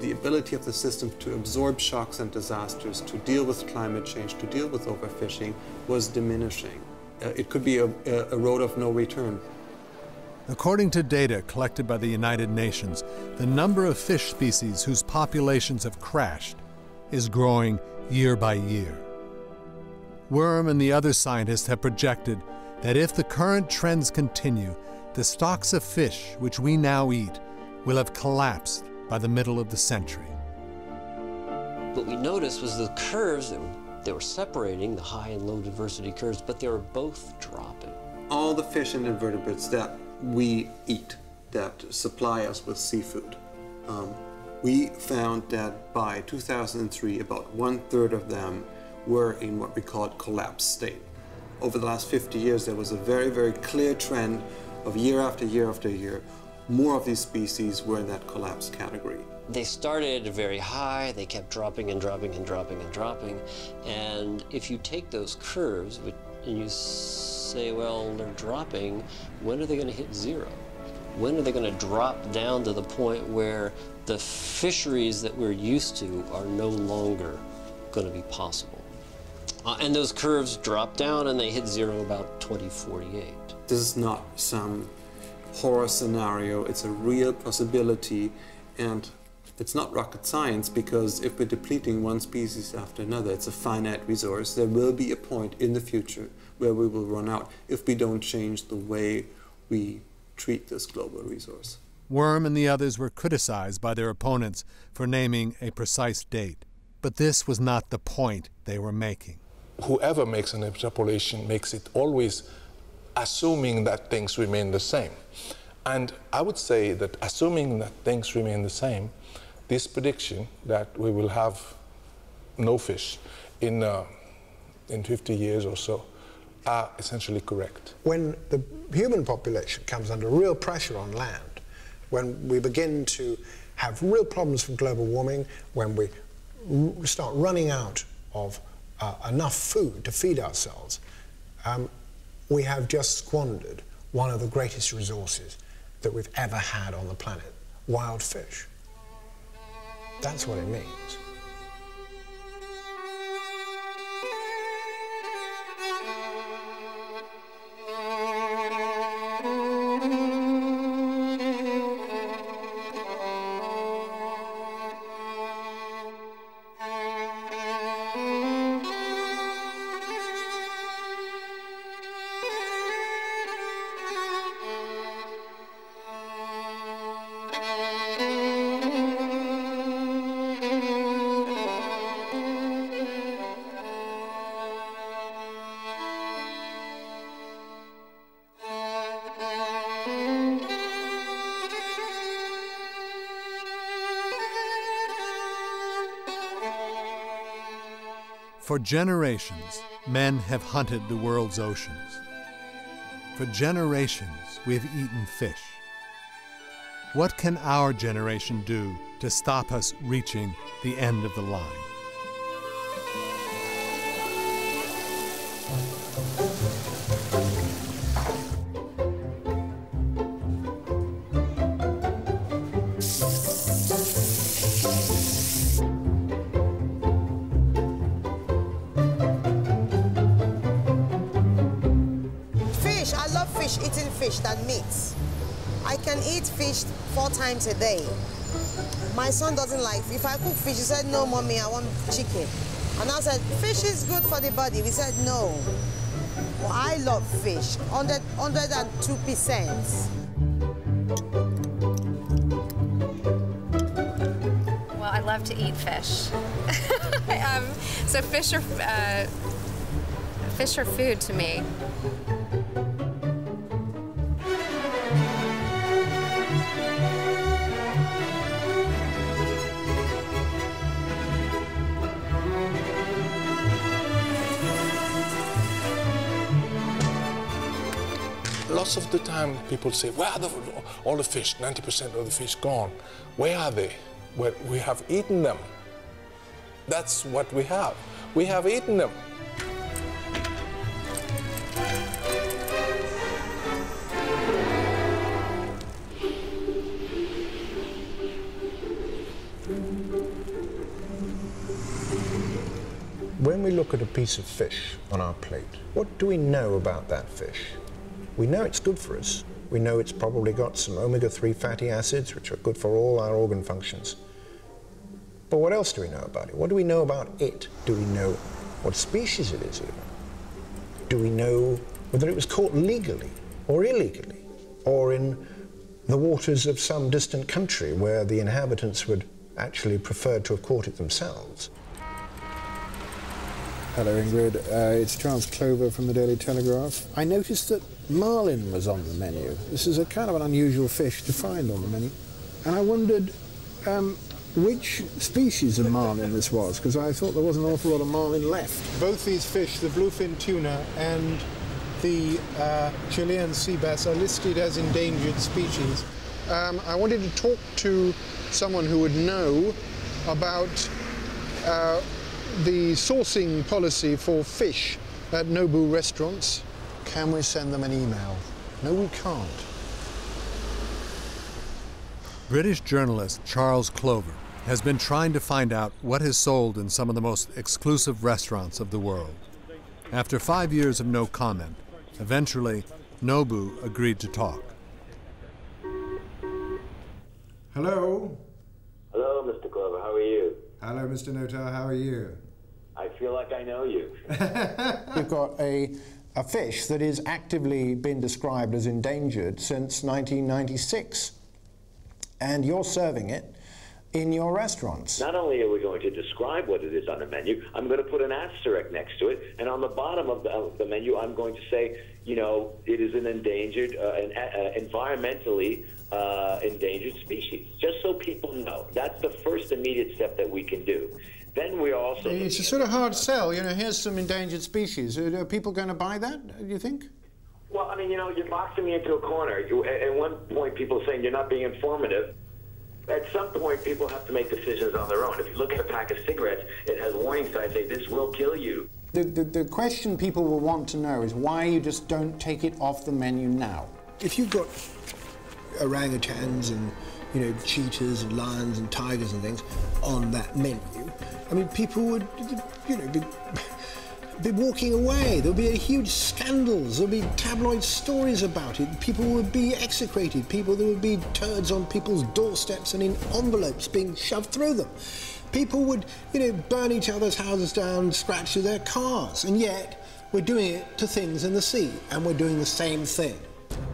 the ability of the system to absorb shocks and disasters, to deal with climate change, to deal with overfishing was diminishing. Uh, it could be a, a road of no return. According to data collected by the United Nations, the number of fish species whose populations have crashed is growing year by year. Worm and the other scientists have projected that if the current trends continue, the stocks of fish which we now eat will have collapsed by the middle of the century. What we noticed was the curves, that were, they were separating, the high and low diversity curves, but they were both dropping. All the fish and invertebrates that we eat, that supply us with seafood, um, we found that by 2003, about one third of them were in what we call collapse state. Over the last 50 years, there was a very, very clear trend of year after year after year more of these species were in that collapse category. They started very high, they kept dropping and dropping and dropping and dropping. And if you take those curves and you say, well, they're dropping, when are they going to hit zero? When are they going to drop down to the point where the fisheries that we're used to are no longer going to be possible? Uh, and those curves drop down and they hit zero about 2048. This is not some horror scenario. It's a real possibility and it's not rocket science because if we're depleting one species after another, it's a finite resource. There will be a point in the future where we will run out if we don't change the way we treat this global resource. Worm and the others were criticized by their opponents for naming a precise date. But this was not the point they were making. Whoever makes an extrapolation makes it always assuming that things remain the same. And I would say that assuming that things remain the same, this prediction that we will have no fish in, uh, in 50 years or so are essentially correct. When the human population comes under real pressure on land, when we begin to have real problems from global warming, when we start running out of uh, enough food to feed ourselves, um, we have just squandered one of the greatest resources that we've ever had on the planet wild fish. That's what it means. For generations, men have hunted the world's oceans. For generations, we have eaten fish. What can our generation do to stop us reaching the end of the line? My son doesn't like, if I cook fish, he said, no, mommy, I want chicken. And I said, fish is good for the body. We said, no. Well, I love fish, 100, 102%. Well, I love to eat fish. <laughs> um, so fish are uh, fish are food to me. Lots of the time people say, where are the, all the fish? 90% of the fish gone. Where are they? Well, we have eaten them. That's what we have. We have eaten them. When we look at a piece of fish on our plate, what do we know about that fish? We know it's good for us. We know it's probably got some omega-3 fatty acids, which are good for all our organ functions. But what else do we know about it? What do we know about it? Do we know what species it is even? Do we know whether it was caught legally or illegally, or in the waters of some distant country where the inhabitants would actually prefer to have caught it themselves? Hello, Ingrid. Uh, it's Charles Clover from the Daily Telegraph. I noticed that marlin was on the menu. This is a kind of an unusual fish to find on the menu. And I wondered um, which species of marlin this was, because I thought there was an awful lot of marlin left. Both these fish, the bluefin tuna and the uh, Chilean sea bass, are listed as endangered species. Um, I wanted to talk to someone who would know about uh, the sourcing policy for fish at Nobu restaurants. Can we send them an email? No, we can't. British journalist Charles Clover has been trying to find out what is sold in some of the most exclusive restaurants of the world. After five years of no comment, eventually Nobu agreed to talk. Hello. Hello, Mr. Clover. How are you? Hello, Mr. Notar. How are you? I feel like I know you. <laughs> We've got a, a fish that is actively been described as endangered since 1996, and you're serving it in your restaurants. Not only are we going to describe what it is on the menu, I'm going to put an asterisk next to it, and on the bottom of the, of the menu, I'm going to say, you know, it is an endangered, uh, an, uh, environmentally uh, endangered species, just so people know. That's the first immediate step that we can do. Then we're also. It's a sort of hard sell. You know, here's some endangered species. Are people going to buy that, do you think? Well, I mean, you know, you're boxing me into a corner. You, at one point, people are saying you're not being informative. At some point, people have to make decisions on their own. If you look at a pack of cigarettes, it has warning signs saying this will kill you. The, the, the question people will want to know is why you just don't take it off the menu now. If you've got orangutans and you know cheetahs and lions and tigers and things on that menu, I mean people would you know be, <laughs> be walking away. There'll be a huge scandals. There'll be tabloid stories about it. People would be execrated. People there would be turds on people's doorsteps and in envelopes being shoved through them. People would you know burn each other's houses down, scratch their cars, and yet we're doing it to things in the sea, and we're doing the same thing.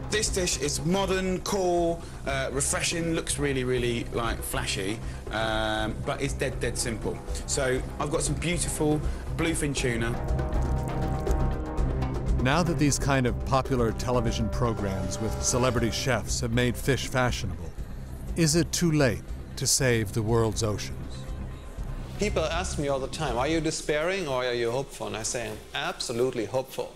This dish is modern, cool, uh, refreshing, looks really, really like flashy, um, but it's dead, dead simple. So I've got some beautiful bluefin tuna. Now that these kind of popular television programs with celebrity chefs have made fish fashionable, is it too late to save the world's oceans? People ask me all the time, are you despairing or are you hopeful? And I say, I'm absolutely hopeful.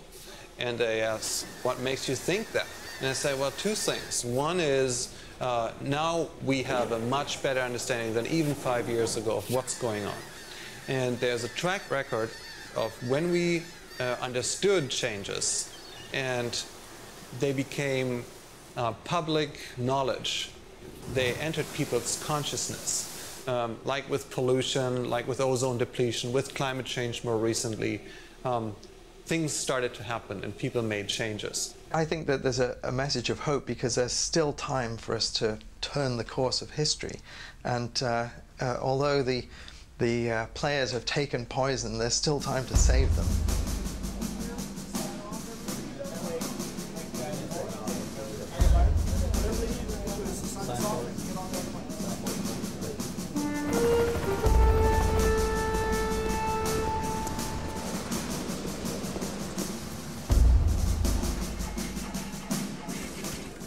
And they ask, what makes you think that? And I say, well, two things. One is uh, now we have a much better understanding than even five years ago of what's going on. And there's a track record of when we uh, understood changes and they became uh, public knowledge, they entered people's consciousness. Um, like with pollution, like with ozone depletion, with climate change more recently, um, things started to happen and people made changes. I think that there's a, a, message of hope because there's still time for us to turn the course of history. And uh, uh, although the, the uh, players have taken poison, there's still time to save them.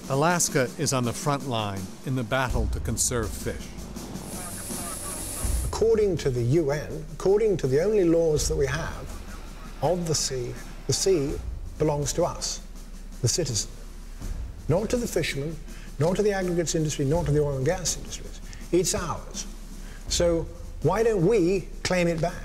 Alaska is on the front line in the battle to conserve fish. According to the UN, according to the only laws that we have of the sea, the sea belongs to us, the citizen. not to the fishermen, not to the aggregates industry, not to the oil and gas industries. It's ours. So why don't we claim it back?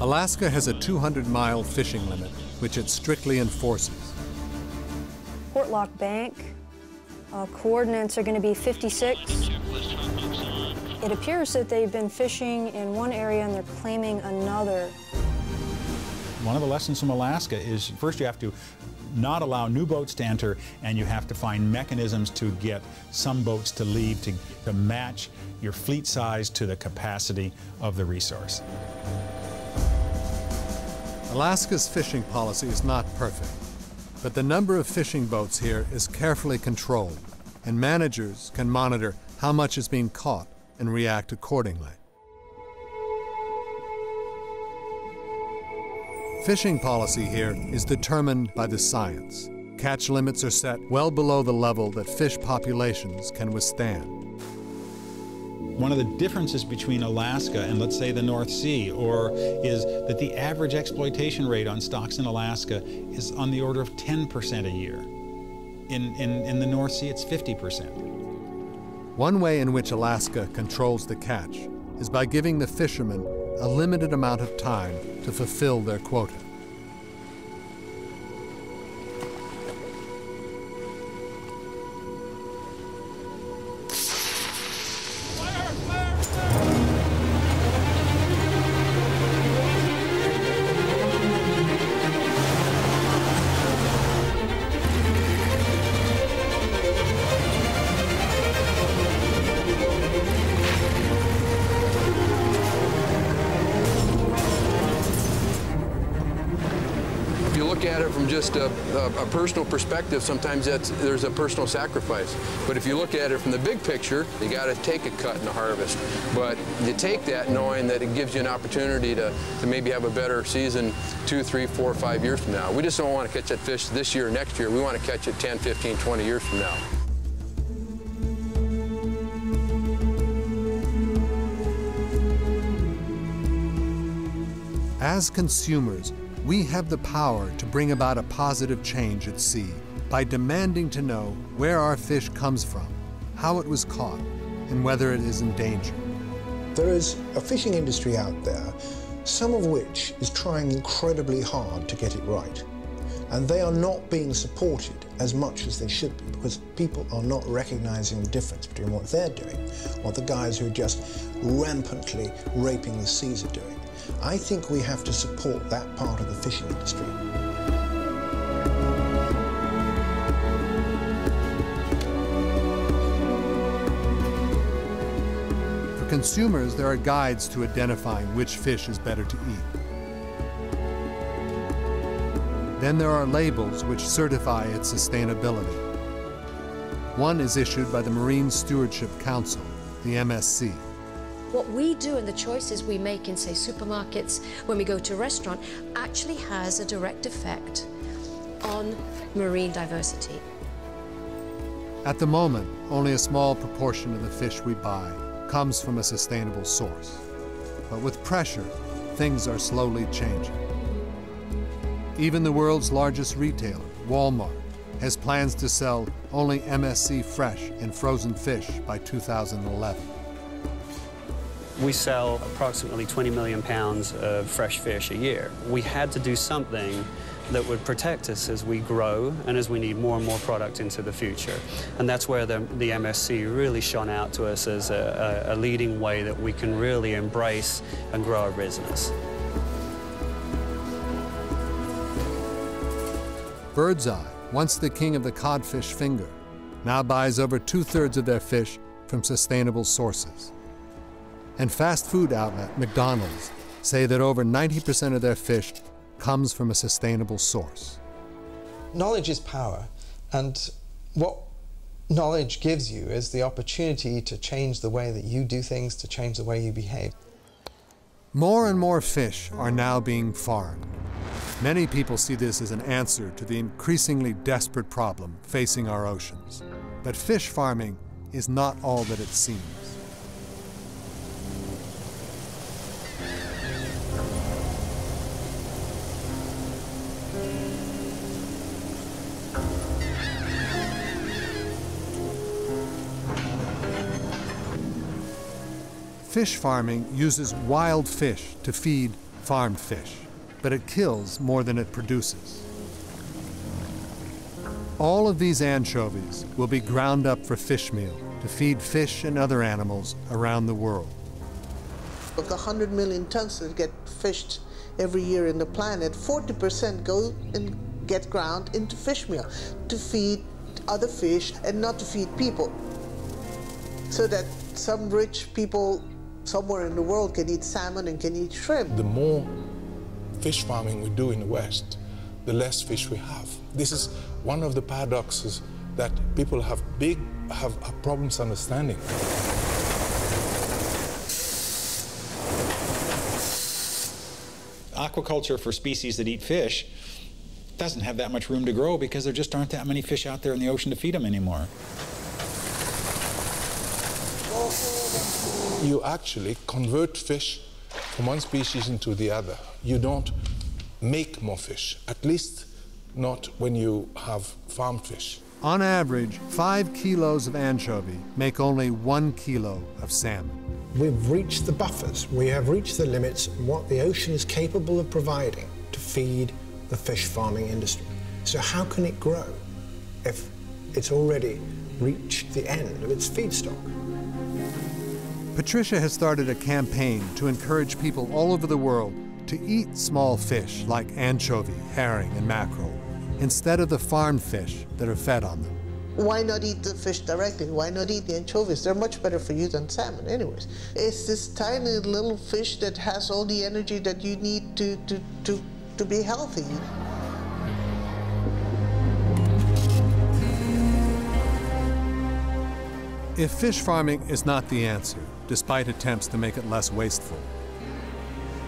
Alaska has a 200 mile fishing limit, which it strictly enforces. Portlock Bank, uh, coordinates are going to be 56. It appears that they've been fishing in one area and they're claiming another. One of the lessons from Alaska is first you have to not allow new boats to enter and you have to find mechanisms to get some boats to leave to, to match your fleet size to the capacity of the resource. Alaska's fishing policy is not perfect, but the number of fishing boats here is carefully controlled, and managers can monitor how much is being caught and react accordingly. Fishing policy here is determined by the science. Catch limits are set well below the level that fish populations can withstand. One of the differences between Alaska and, let's say, the North Sea, or is that the average exploitation rate on stocks in Alaska is on the order of 10% a year. In, in, in the North Sea, it's 50%. One way in which Alaska controls the catch is by giving the fishermen a limited amount of time to fulfill their quota. A, personal perspective, sometimes that's, there's a personal sacrifice. But if you look at it from the big picture, you got to take a cut in the harvest. But you take that knowing that it gives you an opportunity to, to maybe have a better season two, three, four, five years from now. We just don't want to catch that fish this year or next year. We want to catch it 10, 15, 20 years from now. As consumers, we have the power to bring about a positive change at sea by demanding to know where our fish comes from, how it was caught, and whether it is in danger. There is a fishing industry out there, some of which is trying incredibly hard to get it right. And they are not being supported as much as they should be because people are not recognizing the difference between what they're doing, what the guys who are just rampantly raping the seas are doing. I think we have to support that part of the fishing industry. For consumers, there are guides to identifying which fish is better to eat. Then there are labels which certify its sustainability. One is issued by the Marine Stewardship Council, the MSC. What we do and the choices we make in, say, supermarkets, when we go to a restaurant, actually has a direct effect on marine diversity. At the moment, only a small proportion of the fish we buy comes from a sustainable source. But with pressure, things are slowly changing. Even the world's largest retailer, Walmart, has plans to sell only MSC fresh and frozen fish by 2011. We sell approximately 20 million pounds of fresh fish a year. We had to do something that would protect us as we grow and as we need more and more product into the future. And that's where the, the MSC really shone out to us as a, a, a leading way that we can really embrace and grow our business. Birds Eye, once the king of the codfish finger, now buys over two thirds of their fish from sustainable sources. And fast food outlet McDonald's say that over 90% of their fish comes from a sustainable source. Knowledge is power, and what knowledge gives you is the opportunity to change the way that you do things, to change the way you behave. More and more fish are now being farmed. Many people see this as an answer to the increasingly desperate problem facing our oceans. But fish farming is not all that it seems. Fish farming uses wild fish to feed farmed fish, but it kills more than it produces. All of these anchovies will be ground up for fish meal to feed fish and other animals around the world. Of the 100 million tons that get fished every year in the planet, 40% go and get ground into fish meal to feed other fish and not to feed people. So that some rich people somewhere in the world can eat salmon and can eat shrimp. The more fish farming we do in the West, the less fish we have. This is one of the paradoxes that people have big have, have problems understanding. Aquaculture for species that eat fish doesn't have that much room to grow because there just aren't that many fish out there in the ocean to feed them anymore. You actually convert fish from one species into the other. You don't make more fish, at least not when you have farm fish. On average, five kilos of anchovy make only one kilo of salmon. We've reached the buffers. We have reached the limits of what the ocean is capable of providing to feed the fish farming industry. So how can it grow if it's already reached the end of its feedstock? Patricia has started a campaign to encourage people all over the world to eat small fish like anchovy, herring, and mackerel instead of the farmed fish that are fed on them. Why not eat the fish directly? Why not eat the anchovies? They're much better for you than salmon, anyways. It's this tiny little fish that has all the energy that you need to, to, to, to be healthy. If fish farming is not the answer, despite attempts to make it less wasteful,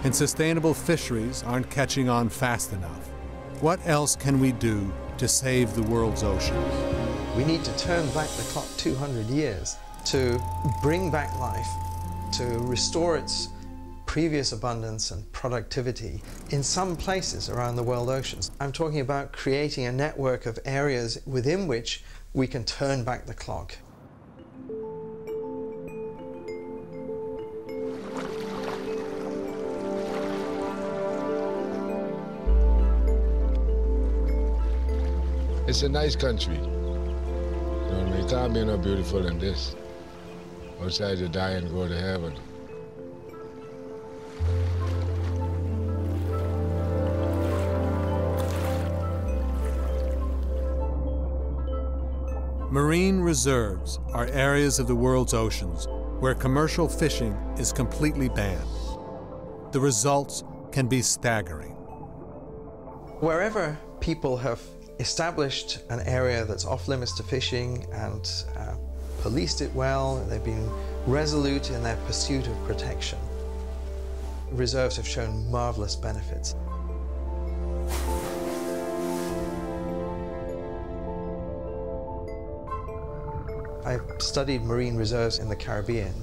and sustainable fisheries aren't catching on fast enough, what else can we do to save the world's oceans? We need to turn back the clock 200 years to bring back life, to restore its previous abundance and productivity in some places around the world oceans. I'm talking about creating a network of areas within which we can turn back the clock. It's a nice country. You know what I mean? It can't be no beautiful than this. Outside to die and go to heaven. Marine reserves are areas of the world's oceans where commercial fishing is completely banned. The results can be staggering. Wherever people have established an area that's off limits to fishing and uh, policed it well, they've been resolute in their pursuit of protection. Reserves have shown marvelous benefits. I studied marine reserves in the Caribbean,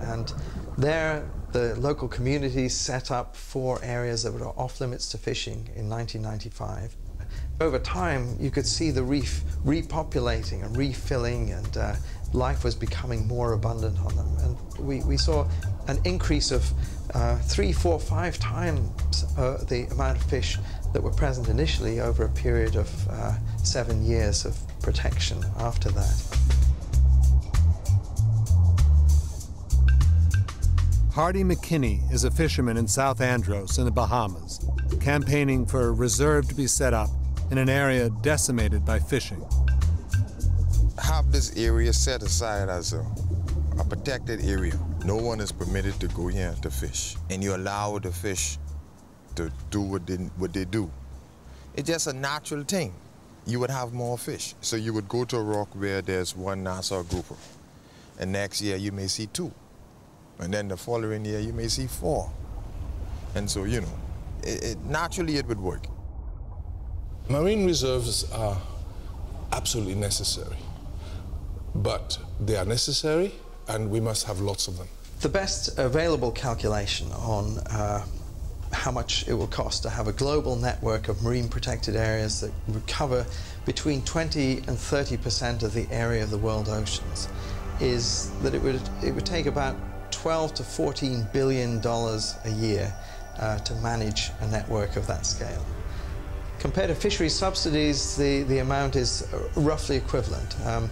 and there the local communities set up four areas that were off limits to fishing in 1995. Over time, you could see the reef repopulating and refilling, and uh, life was becoming more abundant on them. And we, we saw an increase of uh, three, four, five times uh, the amount of fish that were present initially over a period of uh, seven years of protection after that. Hardy McKinney is a fisherman in South Andros in the Bahamas, campaigning for a reserve to be set up in an area decimated by fishing. Have this area set aside as a, a protected area. No one is permitted to go here to fish, and you allow the fish to do what they, what they do. It's just a natural thing. You would have more fish. So you would go to a rock where there's one Nassau grouper, and next year you may see two. And then the following year, you may see four. And so, you know, it, it, naturally it would work. Marine reserves are absolutely necessary. But they are necessary, and we must have lots of them. The best available calculation on uh, how much it will cost to have a global network of marine protected areas that would cover between 20 and 30 percent of the area of the world oceans is that it would, it would take about 12 to 14 billion dollars a year uh, to manage a network of that scale. Compared to fisheries subsidies, the, the amount is roughly equivalent. Um,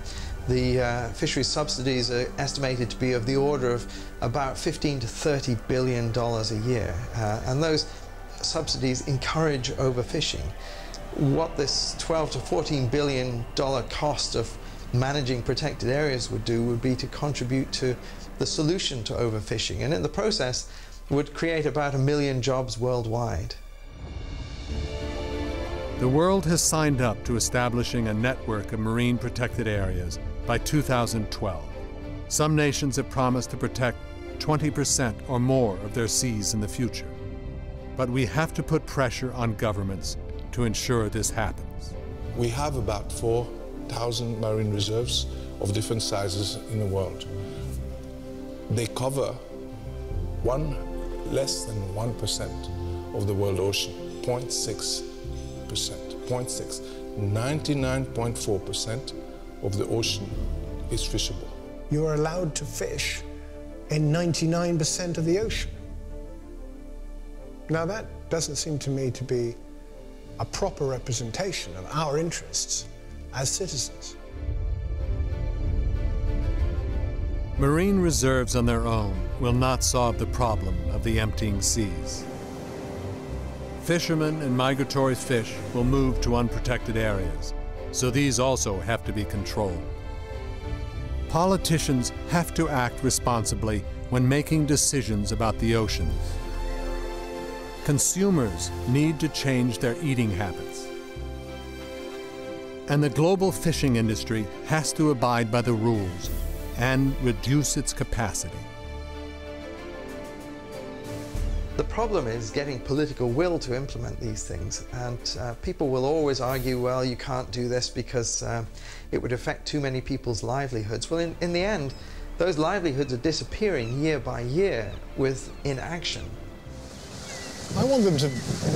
the uh, subsidies are estimated to be of the order of about 15 to 30 billion dollars a year, uh, and those subsidies encourage overfishing. What this 12 to 14 billion dollar cost of managing protected areas would do would be to contribute to the solution to overfishing, and in the process would create about a million jobs worldwide. The world has signed up to establishing a network of marine protected areas by 2012. Some nations have promised to protect 20% or more of their seas in the future. But we have to put pressure on governments to ensure this happens. We have about 4,000 marine reserves of different sizes in the world. They cover one less than 1% of the world ocean, 0.6%. 0.6. 99.4% of the ocean is fishable. You're allowed to fish in 99% of the ocean. Now, that doesn't seem to me to be a proper representation of our interests as citizens. Marine reserves on their own will not solve the problem of the emptying seas. Fishermen and migratory fish will move to unprotected areas, so these also have to be controlled. Politicians have to act responsibly when making decisions about the oceans. Consumers need to change their eating habits. And the global fishing industry has to abide by the rules and reduce its capacity. The problem is getting political will to implement these things, and uh, people will always argue, well, you can't do this because uh, it would affect too many people's livelihoods. Well, in, in the end, those livelihoods are disappearing year by year with inaction. I want them to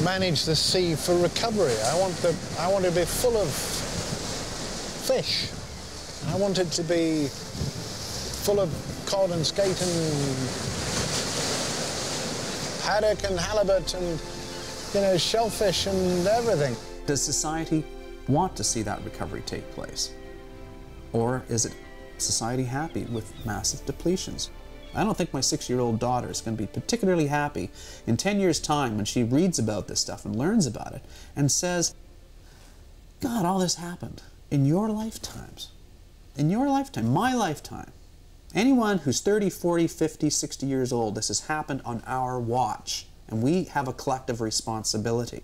manage the sea for recovery. I want, the, I want it to be full of fish. I want it to be full of cod and skate and haddock and halibut and, you know, shellfish and everything. Does society want to see that recovery take place? Or is it society happy with massive depletions? I don't think my six-year-old daughter is going to be particularly happy in 10 years' time when she reads about this stuff and learns about it and says, God, all this happened in your lifetimes. In your lifetime, my lifetime. Anyone who's 30, 40, 50, 60 years old, this has happened on our watch, and we have a collective responsibility.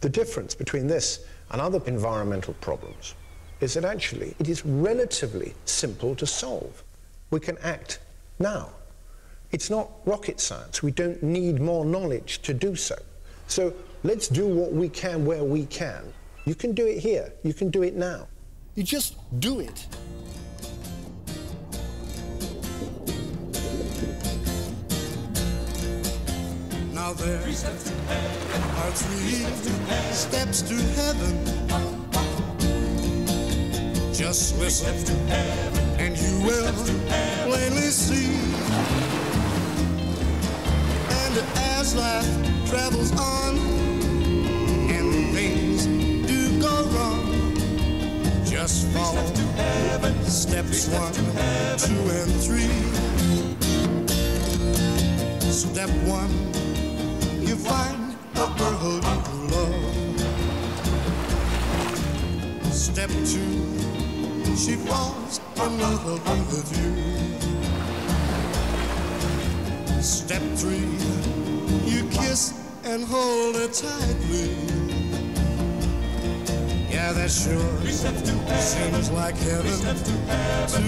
The difference between this and other environmental problems is that actually it is relatively simple to solve. We can act now. It's not rocket science. We don't need more knowledge to do so. So let's do what we can where we can. You can do it here. You can do it now. You just do it. Now there are three steps to heaven. Just listen, and you will plainly see. And as life travels on, and things do go wrong, just follow steps one, two, and three. Step one you find a girl you love. Step two, she falls in love with you. Step three, you kiss and hold her tightly. Yeah, that sure seems like heaven to